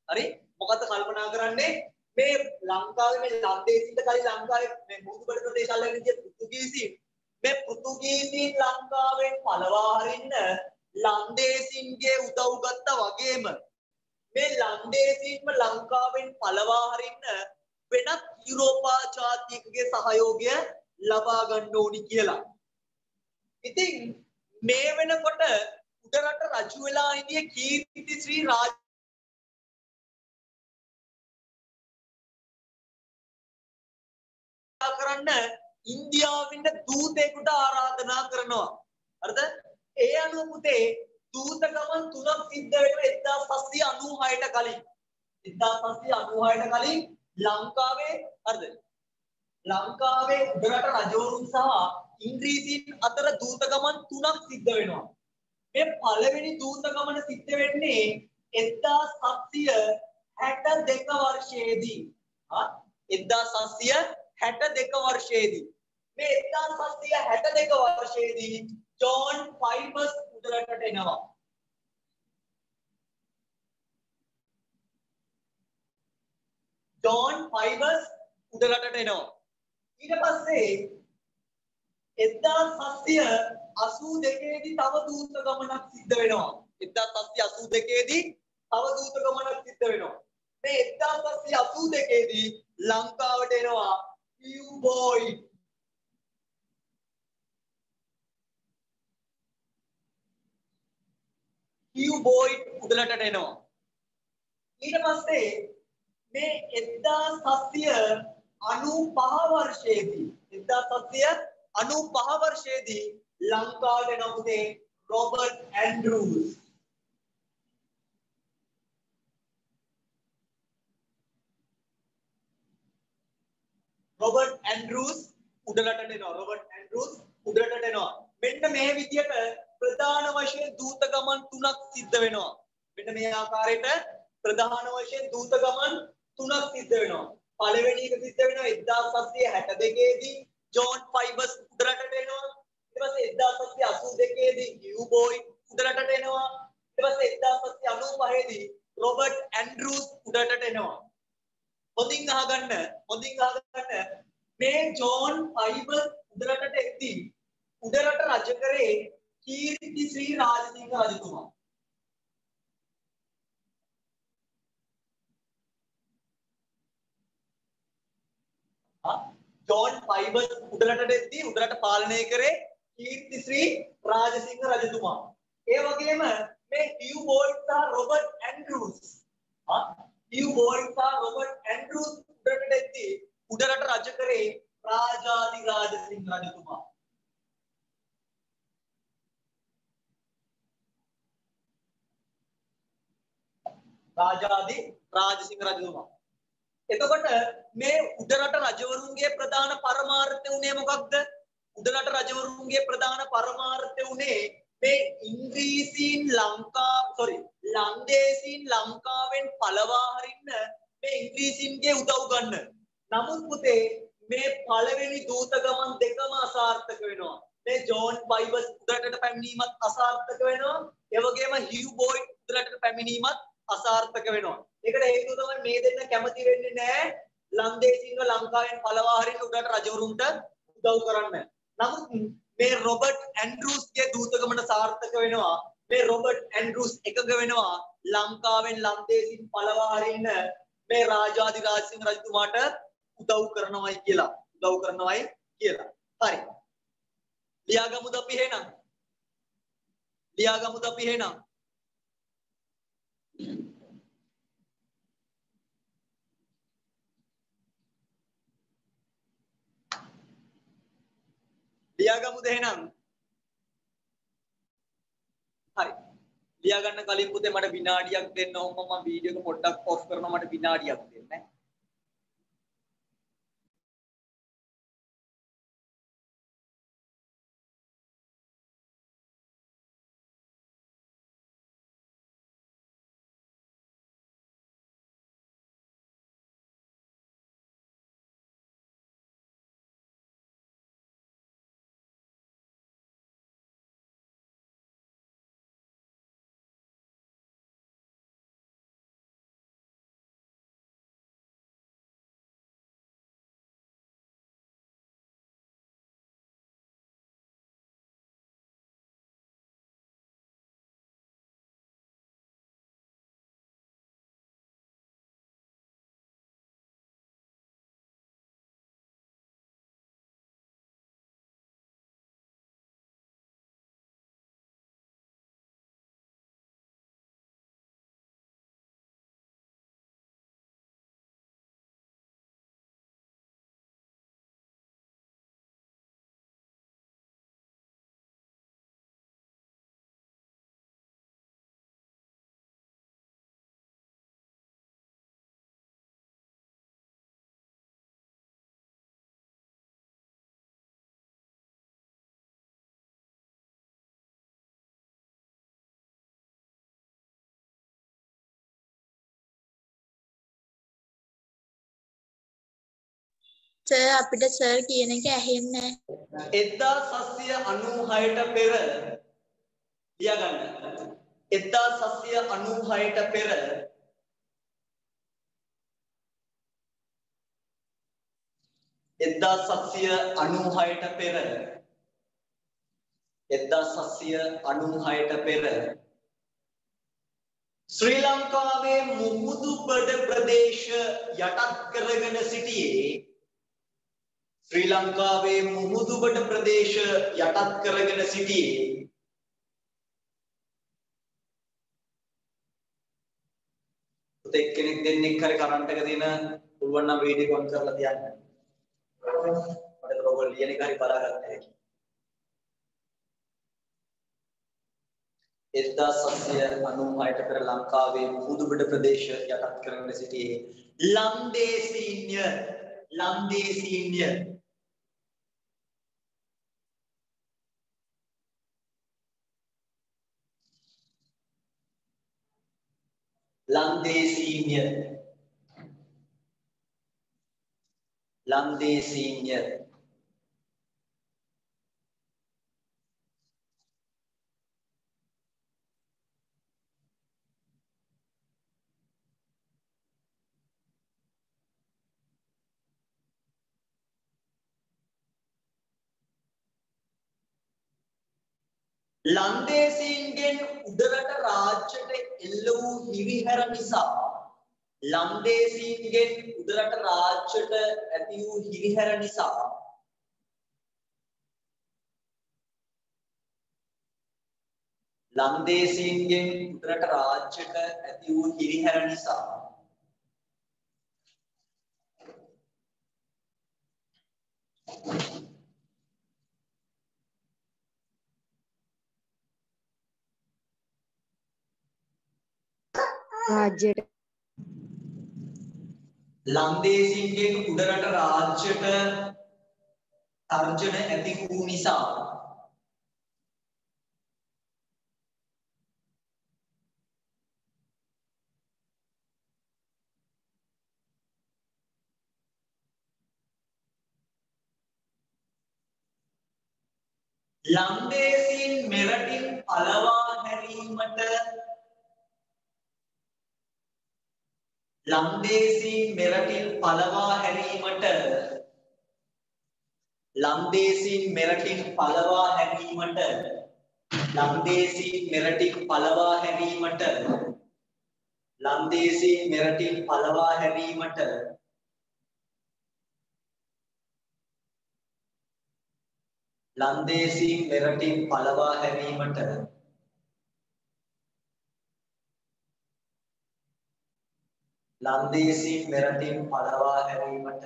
හරි? මොකද කල්පනා කරන්නේ මේ ලංකාවේ මේ ලන්දේසින්ට කලින් ලංකාවේ මේ මුහුදුබඩ ප්‍රදේශ අල්ලගෙන ඉන්න පෘතුගීසීන් මේ පෘතුගීසීන් ලංකාවෙන් පළවා හරින්න ලන්දේසින්ගේ උදව් ගත්තා වගේම මේ ලන්දේසීන්ම ලංකාවෙන් පළවා හරින්න වෙනත් යුරෝපා ජාතිකගේ සහයෝගය ලබා ගන්න ඕනි කියලා. ඉතින් මේ වෙනකොට උඩරට රජු වෙලා ඉන්නේ කීර්ති ශ්‍රී රාජ කරන්න ඉන්දියාවින් දූතයෙකුට ආරාධනා කරනවා. හරිද? ඒ අනුව පුතේ දූත ගමන් තුනක් සිද්ධ වෙනවා 1796ට කලින්. 1796ට කලින් ලංකාවේ හරිද? ලංකාවේ උඩරට රජවරුන් සහ ඉංග්‍රීසීන් අතර දූත ගමන් තුනක් සිද්ධ වෙනවා. මේ පළවෙනි දූත ගමන සිද්ධ වෙන්නේ 1762 වර්ෂයේදී. හා 1762 වර්ෂයේදී. මේ 1762 වර්ෂයේදී ජෝන් ෆයිබර්ස් උඩරටට එනවා. ජෝන් ෆයිබර්ස් උඩරටට එනවා. ඊට පස්සේ 1782 දී තව දූත ගමනක් සිද්ධ වෙනවා 1782 දී තව දූත ගමනක් සිද්ධ වෙනවා මේ 1782 දී ලංකාවට එනවා කියුබෝයි කියුබෝයි උඩලටට එනවා. ඊට පස්සේ මේ 1700 95 වර්ෂයේදී 1795 වර්ෂයේදී ලංකාවට එන පුතේ රොබර්ට් ඇන්ඩ්‍රූස්. රොබර්ට් ඇන්ඩ්‍රූස් උඩරටට එනවා රොබර්ට් ඇන්ඩ්‍රූස් උඩරටට එනවා මෙන්න මේ විදියට ප්‍රධාන වශයෙන් දූත ගමන් තුනක් සිද්ධ වෙනවා. මෙන්න මේ ආකාරයට ප්‍රධාන වශයෙන් දූත ගමන් තුනක් සිද්ධ වෙනවා. පළවෙනි එක සිද්ධ වෙනවා 1762 දී ජෝන් ෆයිබර්ස් උඩරටට එනවා. ඊට පස්සේ 1782 දී යූබෝයි උඩරටට එනවා. ඊට පස්සේ 1795 දී රොබර්ට් ඇන්ඩ්‍රූස් උඩරටට එනවා. හොඳින් අහගන්න හොඳින් අහගන්න මේ ජෝන් ෆයිබර්ස් උඩරටට එද්දී උඩරට රජ කරේ කීර්ති ශ්‍රී රාජසිංහ රජතුමා. ජෝන් ෆයිබර්ස් උඩරටට එද්දී උඩරට පාලනය කරේ කීර්ති ශ්‍රී රාජසිංහ රජතුමා. ඒ වගේම මේ හියු බෝල්ට් සහ රොබර්ට් ඇන්ඩ්‍රූස් ආ හියු බෝල්ට් සහ රොබර්ට් ඇන්ඩ්‍රූස් උඩරට එද්දී උඩරට රජ කරේ රාජාදි රාජසිංහ රජතුමා. රාජාදි රාජසිංහ රජතුමා. එතකොට මේ උඩරට රජවරුන්ගේ ප්‍රධාන පරමාර්ථය උනේ මොකක්ද? උඩරට රජවරුන්ගේ ප්‍රධාන පරමාර්ථය උනේ මේ ඉංග්‍රීසීන් ලංකා සොරි ලන්දේසීන් ලංකාවෙන් පළවා හරින්න මේ ඉංග්‍රීසීන්ගේ උදව් ගන්න. නමුත් පුතේ මේ පළවෙනි දූත ගමන් දෙකම අසාර්ථක වෙනවා. මේ ජෝන් බයිබස් උඩරටට පැමිණීමත් අසාර්ථක වෙනවා. ඒ වගේම හියු බෝයි උඩරටට පැමිණීමත් අසාර්ථක වෙනවා. ඒකට හේතුව තමයි මේ දෙන්න කැමති වෙන්නේ නැහැ ලන්දේසීන්ව ලංකාවෙන් පළවා හරින්න උඩට රජවරුන්ට උදව් කරන්න. නමුත් මේ රොබර්ට් ඇන්ඩ්‍රූස්ගේ දූතකමට සාර්ථක වෙනවා. මේ රොබර්ට් ඇන්ඩ්‍රූස් එකඟ වෙනවා ලංකාවෙන් ලන්දේසීන් පළවා හරින්න මේ රාජාධි රාජසිංහ රජතුමාට උදව් කරනවයි කියලා. උදව් කරනවයි කියලා. හරි. ලියාගමුද අපි එහෙනම්? ලියාගමුද අපි එහෙනම්? ලියාගමුද එහෙනම්? හරි. ලියා ගන්න කලින් පුතේ මට විනාඩියක් දෙන්න ඕම මම වීඩියෝ එක පොඩ්ඩක් ඔෆ් කරනවා. මට විනාඩියක් දෙන්න. සර් අපිට සර් කියන එක ඇහෙන්නේ නැහැ. 1796ට පෙර ලියාගන්න 1796ට පෙර එදදා සත්සිය අනුහයට පෙර එදදා සත්සිය අනුහයට පෙර ශ්‍රී ලංකාවේ මුහුදු බඩ ප්‍රදේශ යටත් කරගෙන සිටියේ ශ්‍රී ලංකාවේ මුහුදුබඩ ප්‍රදේශ යටත් කරගෙන සිටියේ පුතේ කෙනෙක් දෙන්නෙක් හරි කරන්ට් එක තියෙන පුළුවන් නම් වීඩියෝ ඔන් කරලා තියන්න. මට ඔයගොල්ලෝ ලියන එක හරි බලා ගන්න හැකි. 1796ට පෙර ලංකාවේ මුහුදුබඩ ප්‍රදේශ යටත් කරගෙන සිටියේ ලන්දේසීන්ය ලන්දේසීන්ය ලන්දේසීන්ය ලන්දේසීන්ය ලන්දේසීන්ගෙන් උඩරට රාජ්‍යයට එල්ල වූ හිරිහැර නිසා ලන්දේසීන්ගෙන් උඩරට රාජ්‍යයට ඇති වූ හිරිහැර නිසා ලන්දේසීන්ගෙන් උඩරට රාජ්‍යයට ඇති වූ හිරිහැර නිසා රාජ්‍යයට. ලන්දේසින්ගෙන් උඩරට රාජ්‍යයට තර්ජන ඇති වූ නිසා. ලන්දේසින් මෙරටින් පලවා හැරීමට ලන්දේසින් මෙරටින් පලවා හැරීමට. ලන්දේසින් මෙරටින් පලවා හැරීමට. ලන්දේසින් මෙරටින් පලවා හැරීමට. ලන්දේසින් මෙරටින් පලවා හැරීමට. ලන්දේසින් මෙරටින් පලවා හැරීමට. ලන්දේසින් මෙරටින් පලවා හැරීමට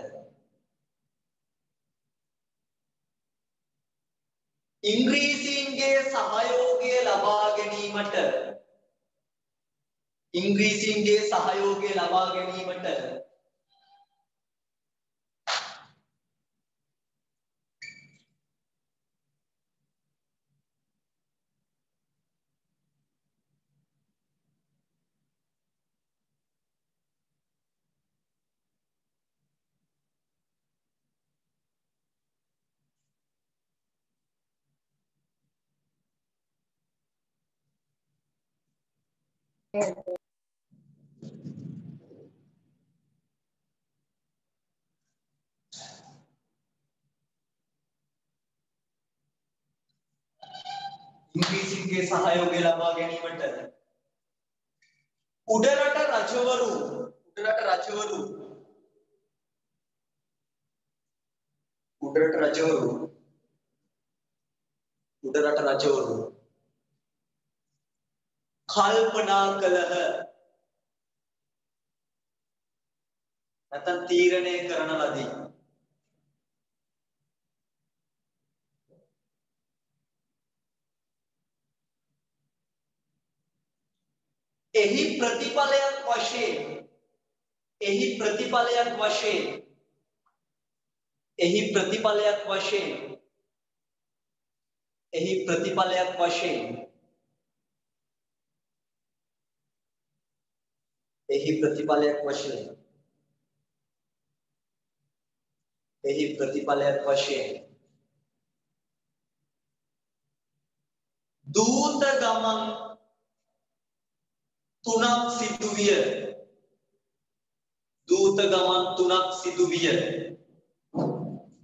ඉංග්‍රීසීන්ගේ සහයෝගය ලබා ගැනීමට ඉංග්‍රීසීන්ගේ සහයෝගය ලබා ගැනීමට ઇન્ક્રીઝિંગ કે સહયોગે લાભાગેની મંડળ ઉડરાટ રાજ્યવરુ ઉડરાટ રાજ્યવરુ ઉડરાટ રાજ્યવરુ ઉડરાટ રાજ્યવરુ කල්පනා කළහ. නැත්නම් තීරණය කරන ලදී. එහි ප්‍රතිඵලයක් වශයෙන් එහි ප්‍රතිඵලයක් වශයෙන් එහි ප්‍රතිඵලයක් වශයෙන් එහි ප්‍රතිඵලයක් වශයෙන් එහි ප්‍රතිඵලයක් වශයෙන්. එහි ප්‍රතිඵලයක් වශයෙන්. දූත ගමන් තුනක් සිදුවිය. දූත ගමන් තුනක් සිදුවිය.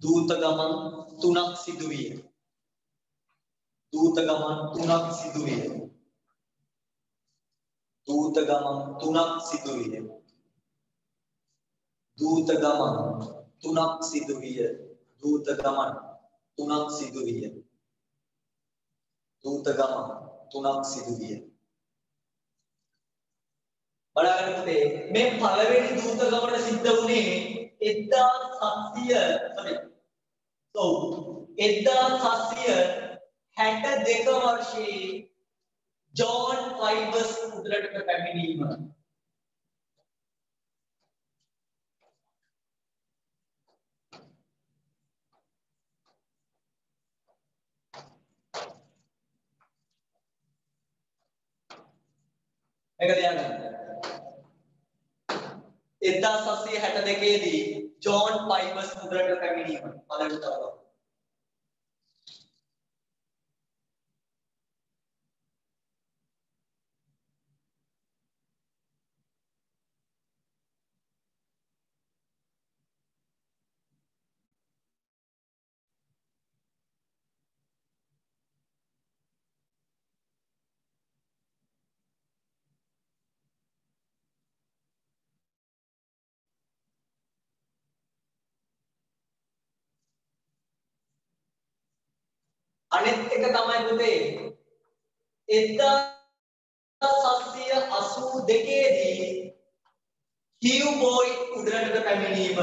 දූත ගමන් තුනක් සිදුවිය. දූත ගමන් තුනක් සිදුවිය. දූත ගමන් තුනක් සිදුවිය. දූත ගමන් තුනක් සිදුවිය. දූත ගමන් තුනක් සිදුවිය. දූත ගමන් තුනක් සිදුවිය. බලන්න පුතේ මේ පළවෙනි දූත ගමන සිද්ධ වුණේ 1700 sorry ඔව් 1762 වර්ෂයේ ජෝන් ෆයිබර්ස් මුදලට පැමිණීම එක තියන්න. 1762 දී ජෝන් ෆයිබර්ස් මුදලට පැමිණීම බලන්න තවරෝ. අනෙත් එක තමයි පුතේ. 1782 දී කියුබෝයි උඩරටට පැමිණීම.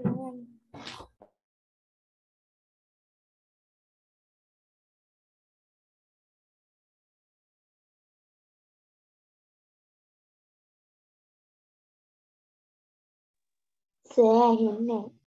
සර් ඇහෙන්නේ සර්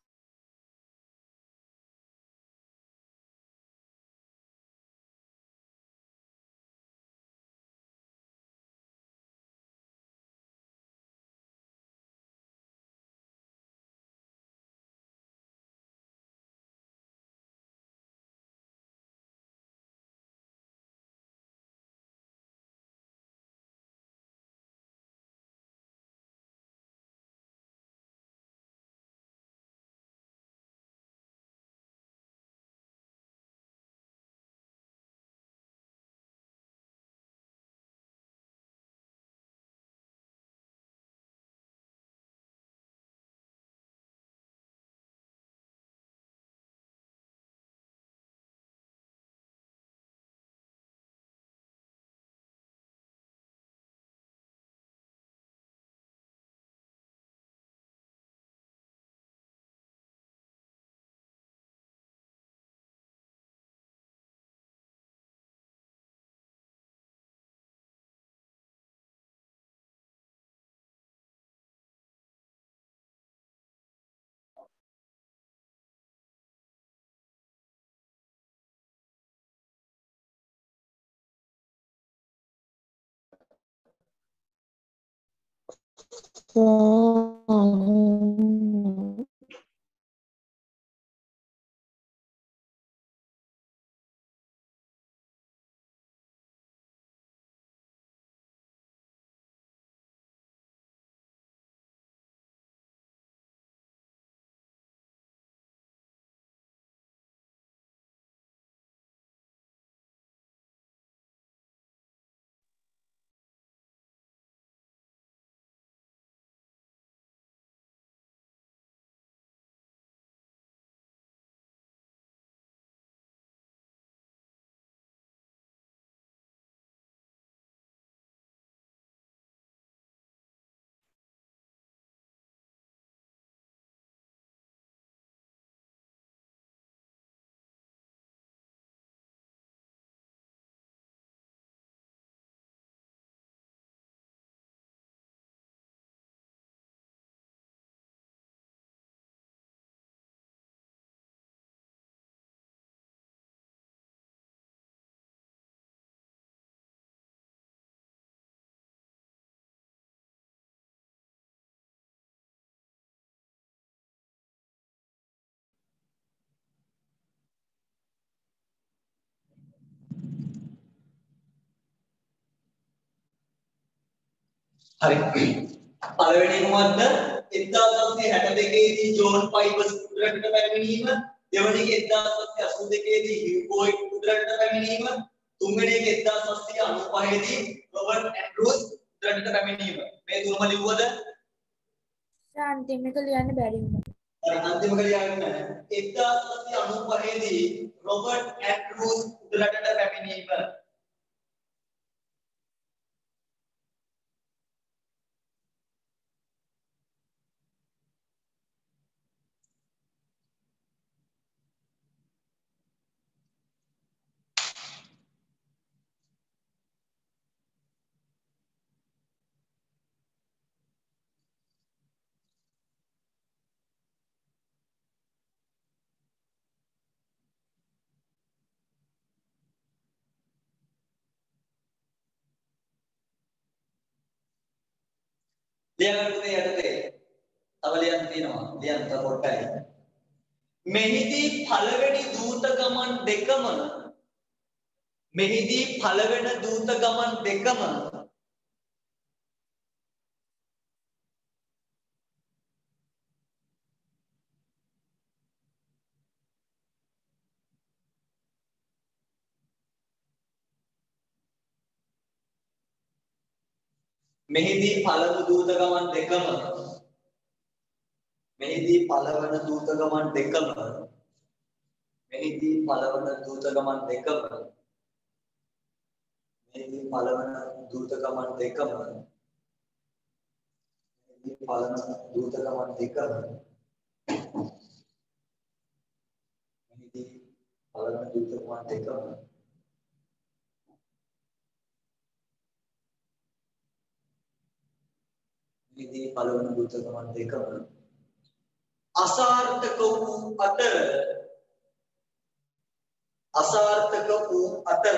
ඇහෙන්නේ හරි. පළවෙනි එක මොකද්ද? 1962 දී ජෝන් ෆයිබර්ස් උඩරටට පැමිණීම දෙවැනි එක 1782 දී හිව්ගෝයිට් උඩරට පැමිණීම තුන්වෙනි එක 1795 දී රොබර්ට් ඇන්ඩ්‍රූස් උඩරට පැමිණීම මේ තුනම ලිව්වද අන්තිම එක ලියන්න බැරි වුණා. අර අන්තිම කලියන්න 1795 දී රොබර්ට් ඇන්ඩ්‍රූස් උඩරටට පැමිණීම ලියන්න පුතේ යටතේ. තව ලියන්න තියෙනවා. ලියන්න තව පොඩ්ඩයි මෙහිදී පළවෙනි දූත ගමන් දෙකම මෙහිදී පළවෙනි දූත ගමන් දෙකම මෙහිදී පළමු දූත ගමන් දෙකම. මෙහිදී පළවන දූත ගමන් දෙකම. මෙහිදී පළවන දූත ගමන් දෙකම. මෙහිදී පළවන දූත ගමන් දෙකම. මෙහිදී පළවන දූත ගමන් දෙකම. මෙහිදී පළවන දූත ගමන් දෙකම. මෙහිදී පළවන දූත ගමන් දෙකම අසාර්ථක වූ අතර අසාර්ථක වූ අතර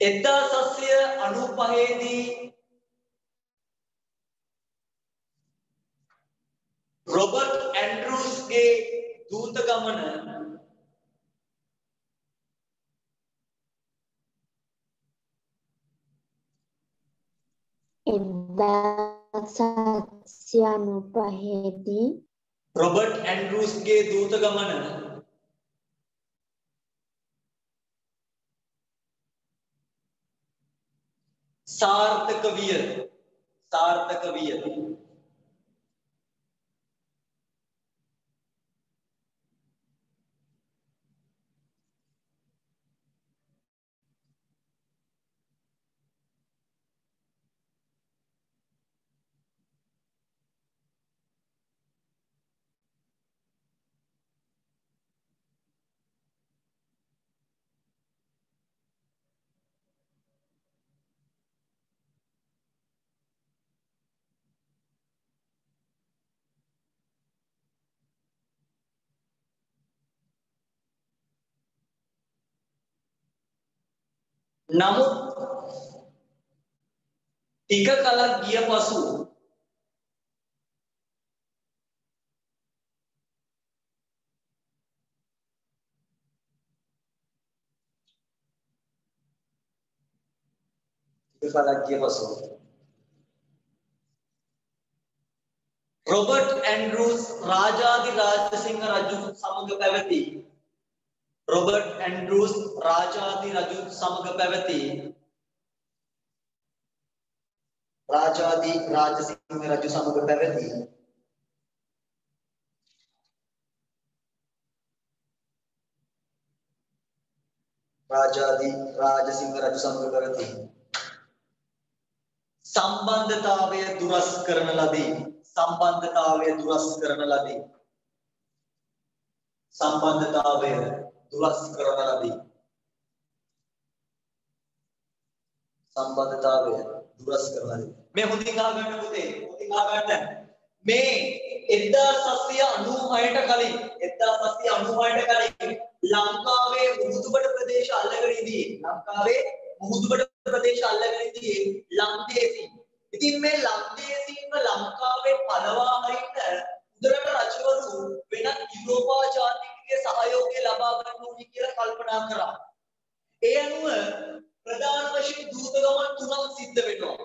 එදා සස්ය අනු පහේදී රොබර්ට් ඇන්ඩරූස්ගේ දූත ගමන එදා සත්සය අනුපහේදී රොබර්ට් ඇන්ඩරූස්ගේ දූත ගමන සාර්ථක විය. සාර්ථක විය. නමුත් ටික කලක් ගිය පසු ටික කලක් ගිය පසු රොබර්ට් ඇන්ඩරූස් රාජාදි රාජසිංහ රජු සමග පැවති රොබර්ට් ඇන්ඩරූස් රාජාදි රජු සමග පැවති. රාජාදි රාජසිංහ රජු සමග පැවති. රාජාදි රාජසිංහ රජු සමග පැවති. සම්බන්ධතාවය දුරස් කරන ලදී. සම්බන්ධතාවය දුරස් කරන ලදී. සම්බන්ධතාවය දුරස් කරන ලදී සම්බන්ධතාවය දුරස් කරන ලදී මේ හොඳින් අහගන්න පුතේ හොඳින් අහගන්න මේ 1796ට කලින් 1796ට කලින් ලංකාවේ මුහුදුබඩ ප්‍රදේශ අල්ලගෙන ඉදී ලංකාවේ මුහුදුබඩ ප්‍රදේශ අල්ලගෙන ඉදී ලන්දේසීන්. ඉතින් මේ ලන්දේසීන්ව ලංකාවේ පළවා හරින්න උදරට රජවරු වෙනත් යුරෝපා ජාතිකගේ සහයෝගය ලබා ගන්න ඕනි කියලා කල්පනා කරා. ඒ අනුව ප්‍රධාන වශයෙන් දූත ගමන් තුනක් සිද්ධ වෙනවා.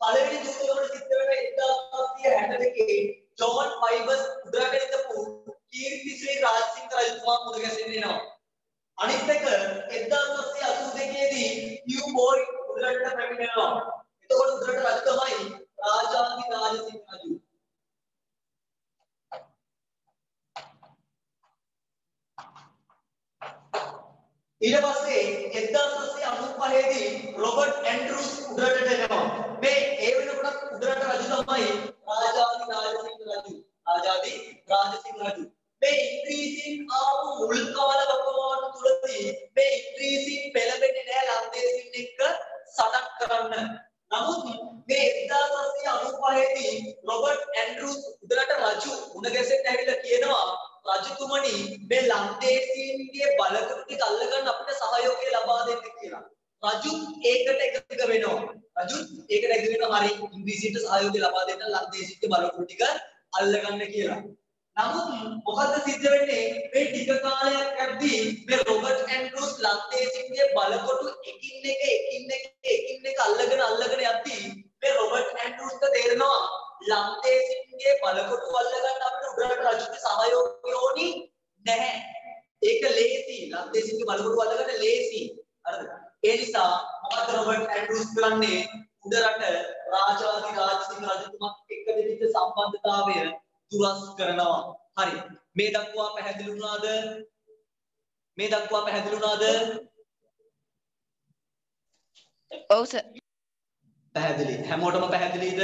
පළවෙනි දූත ගමන සිද්ධ වෙන 1762 ජෝන් ෆයිබර්ස් උඩරට ඉඳපු කීර්තිශ්‍රී රාජසිංහ රජතුමා මුද ගැසෙන්න එනවා. අනිත් එක 1782 දී නිව් බෝයි උඩරට පැමිණෙනවා. එතකොට උඩරට රජ තමයි රාජාන්ති රාජසිංහ රජු. ඊට පස්සේ 1995 දී රොබර්ට් ඇන්ඩ්‍රූස් උඩරට එනවා. මේ ඒ වෙනකොට උඩරට රජු තමයි රාජාදි රාජසිංහ රජු. රාජාදි රාජසිංහ රජු. මේ ඉංග්‍රීසීන් ආපු මුල් කාල වකවානු තුලදී මේ ඉංග්‍රීසීන් පෙළඹෙන්නේ නැහැ ලන්දේසීන් එක්ක සටන් කරන්න. නමුත් මේ 1795 දී රොබර්ට් ඇන්ඩ්‍රූස් උඩරට රජු උණ ගැසෙන්න ඇවිල්ලා කියනවා රජතුමනි මේ ලන්දේසීන්ගේ බලකටු ටික අල්ලගන්න අපිට සහයෝගය ලබා දෙන්න කියලා. රජු ඒකට එකඟ වෙනවා. රජු ඒකට එකඟ වෙනවා හරි ඉංග්‍රීසියට සහයෝගය ලබා දෙන්න ලන්දේසීන්ගේ බලකටු ටික අල්ලගන්න කියලා. නමුත් මොකද සිද්ධ වෙන්නේ මේ ටික කාලයක් යද්දී මේ රොබර්ට් ඇන්ඩ්‍රූස් ලන්දේසීන්ගේ බලකොටු එකින් එක එකින් එක එකින් එක අල්ලගෙන අල්ලගෙන යද්දී මේ රොබර්ට් ඇන්ඩ්‍රූස්ට තේරෙනවා ලන්දේසින්ගේ බලකොටු අල්ලගන්න අපිට උඩරට රජුගේ සහයෝගය ඕනි නැහැ. ඒක ලේසි. ලන්දේසින්ගේ බලකොටු අල්ලගන්න ලේසි. හරිද? ඒ නිසා මොකද රොබර්ට් ඇන්ඩ්‍රූස් කරන්නේ උඩරට රාජාදි රාජසිංහ රජතුමත් එක්ක දෙවිච්ච සම්බන්ධතාවය දුරස් කරනවා. හරි. මේ දක්වා පැහැදිලි වුණාද? මේ දක්වා පැහැදිලි වුණාද? ඔව් සර්. පැහැදිලි. හැමෝටම පැහැදිලිද?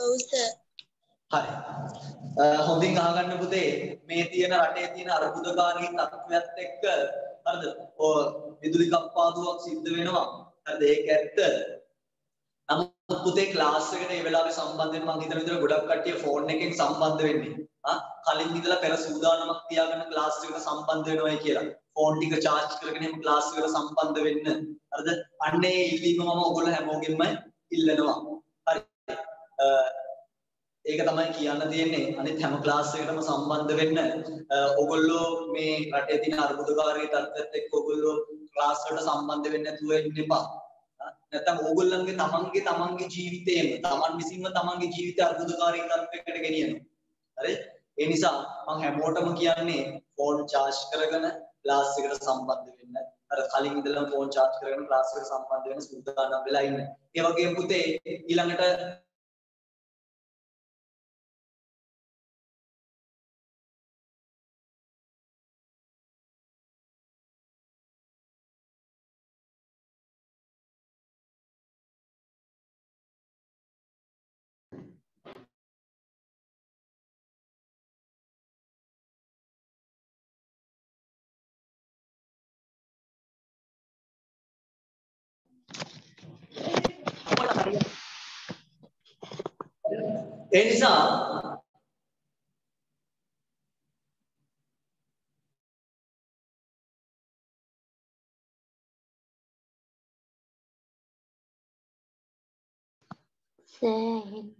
ඔව් සර්. හරි. හොඳින් අහගන්න පුතේ මේ තියෙන රටේ තියෙන අර්බුදකාරී තත්ත්වයක් එක්ක හරිද? ඔය විදුලි කප්පාදුවක් සිද්ධ වෙනවා. හරිද? ඒක ඇත්ත. නමුත් පුතේ ක්ලාස් එකට ඒ වෙලාවේ සම්බන්ධ වෙන්න මම හිතන විදිහට ගොඩක් කට්ටිය ෆෝන් එකෙන් සම්බන්ධ වෙන්නේ. ආ කලින් ඉඳලා පෙර සූදානමක් තියාගෙන ක්ලාස් එකට සම්බන්ධ වෙනවයි කියලා. ෆෝන් ටික charge කරගෙන එහෙම ක්ලාස් එකට සම්බන්ධ වෙන්න. හරිද? අන්නේ ඉල්ලීම මම ඔයගොල්ලෝ හැමෝගෙම ඉල්ලනවා. හරි. ඒක තමයි කියන්න තියෙන්නේ. අනිත් හැම ක්ලාස් එකකටම සම්බන්ධ වෙන්න ඔයගොල්ලෝ මේ රටේ තියෙන අර්බුදකාරී තත්ත්වයට එක්ක ඔයගොල්ලෝ ක්ලාස් වලට සම්බන්ධ වෙන්න නැතුව ඉන්න එපා. නැත්නම් ඕගොල්ලන්ගේ තමන්ගේ තමන්ගේ ජීවිතේම තමන් විසින්ම තමන්ගේ ජීවිතය අර්බුදකාරී තත්ත්වයකට ගෙනියනවා. හරි? ඒ නිසා මම හැමෝටම කියන්නේ ෆෝන් charge කරගෙන ක්ලාස් එකට සම්බන්ධ වෙන්න. අර කලින් ඉඳලා ෆෝන් charge කරගෙන ක්ලාස් එකට සම්බන්ධ වෙන්න සූදානම් වෙලා ඉන්න. ඒ වගේම පුතේ ඊළඟට ඒ නිසා සෑහෙන්න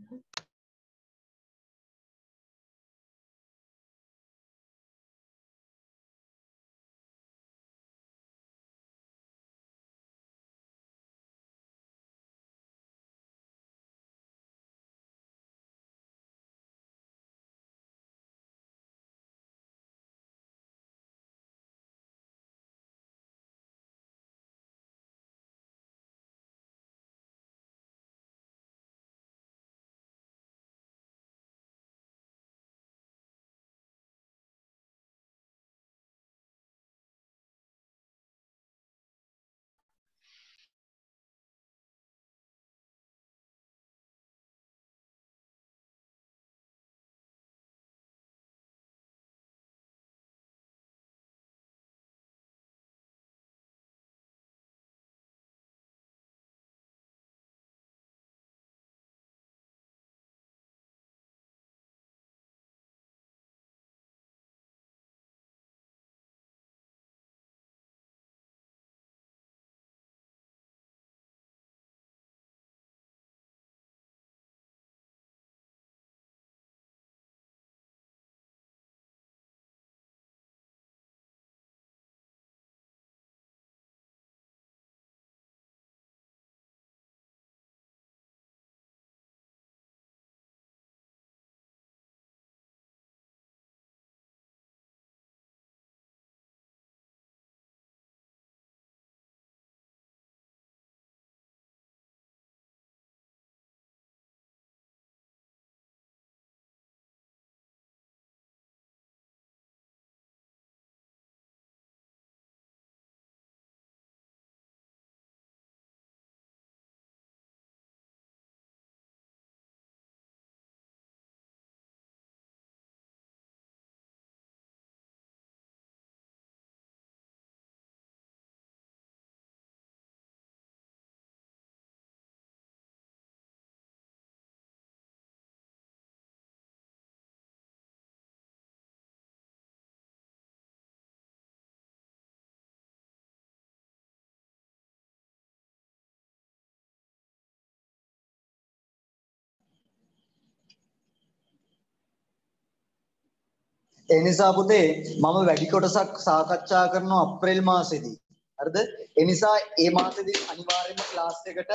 ඒ නිසා පුතේ මම වැඩි කොටසක් සාකච්ඡා කරනවා අප්‍රේල් මාසෙදී. හරිද? ඒ නිසා ඒ මාසෙදී අනිවාර්යයෙන්ම ක්ලාස් එකට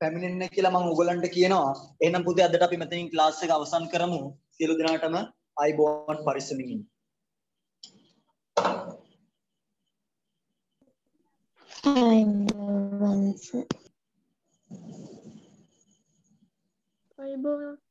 පැමිණෙන්න කියලා මම ඔයගලන්ට කියනවා. එහෙනම් පුතේ අදට අපි මෙතනින් ක්ලාස් එක අවසන් කරමු. සියලු දෙනාටම ආයිබෝවන් පරිස්සමින් ඉන්න. අයිබෝවන් සර් අයිබෝවන්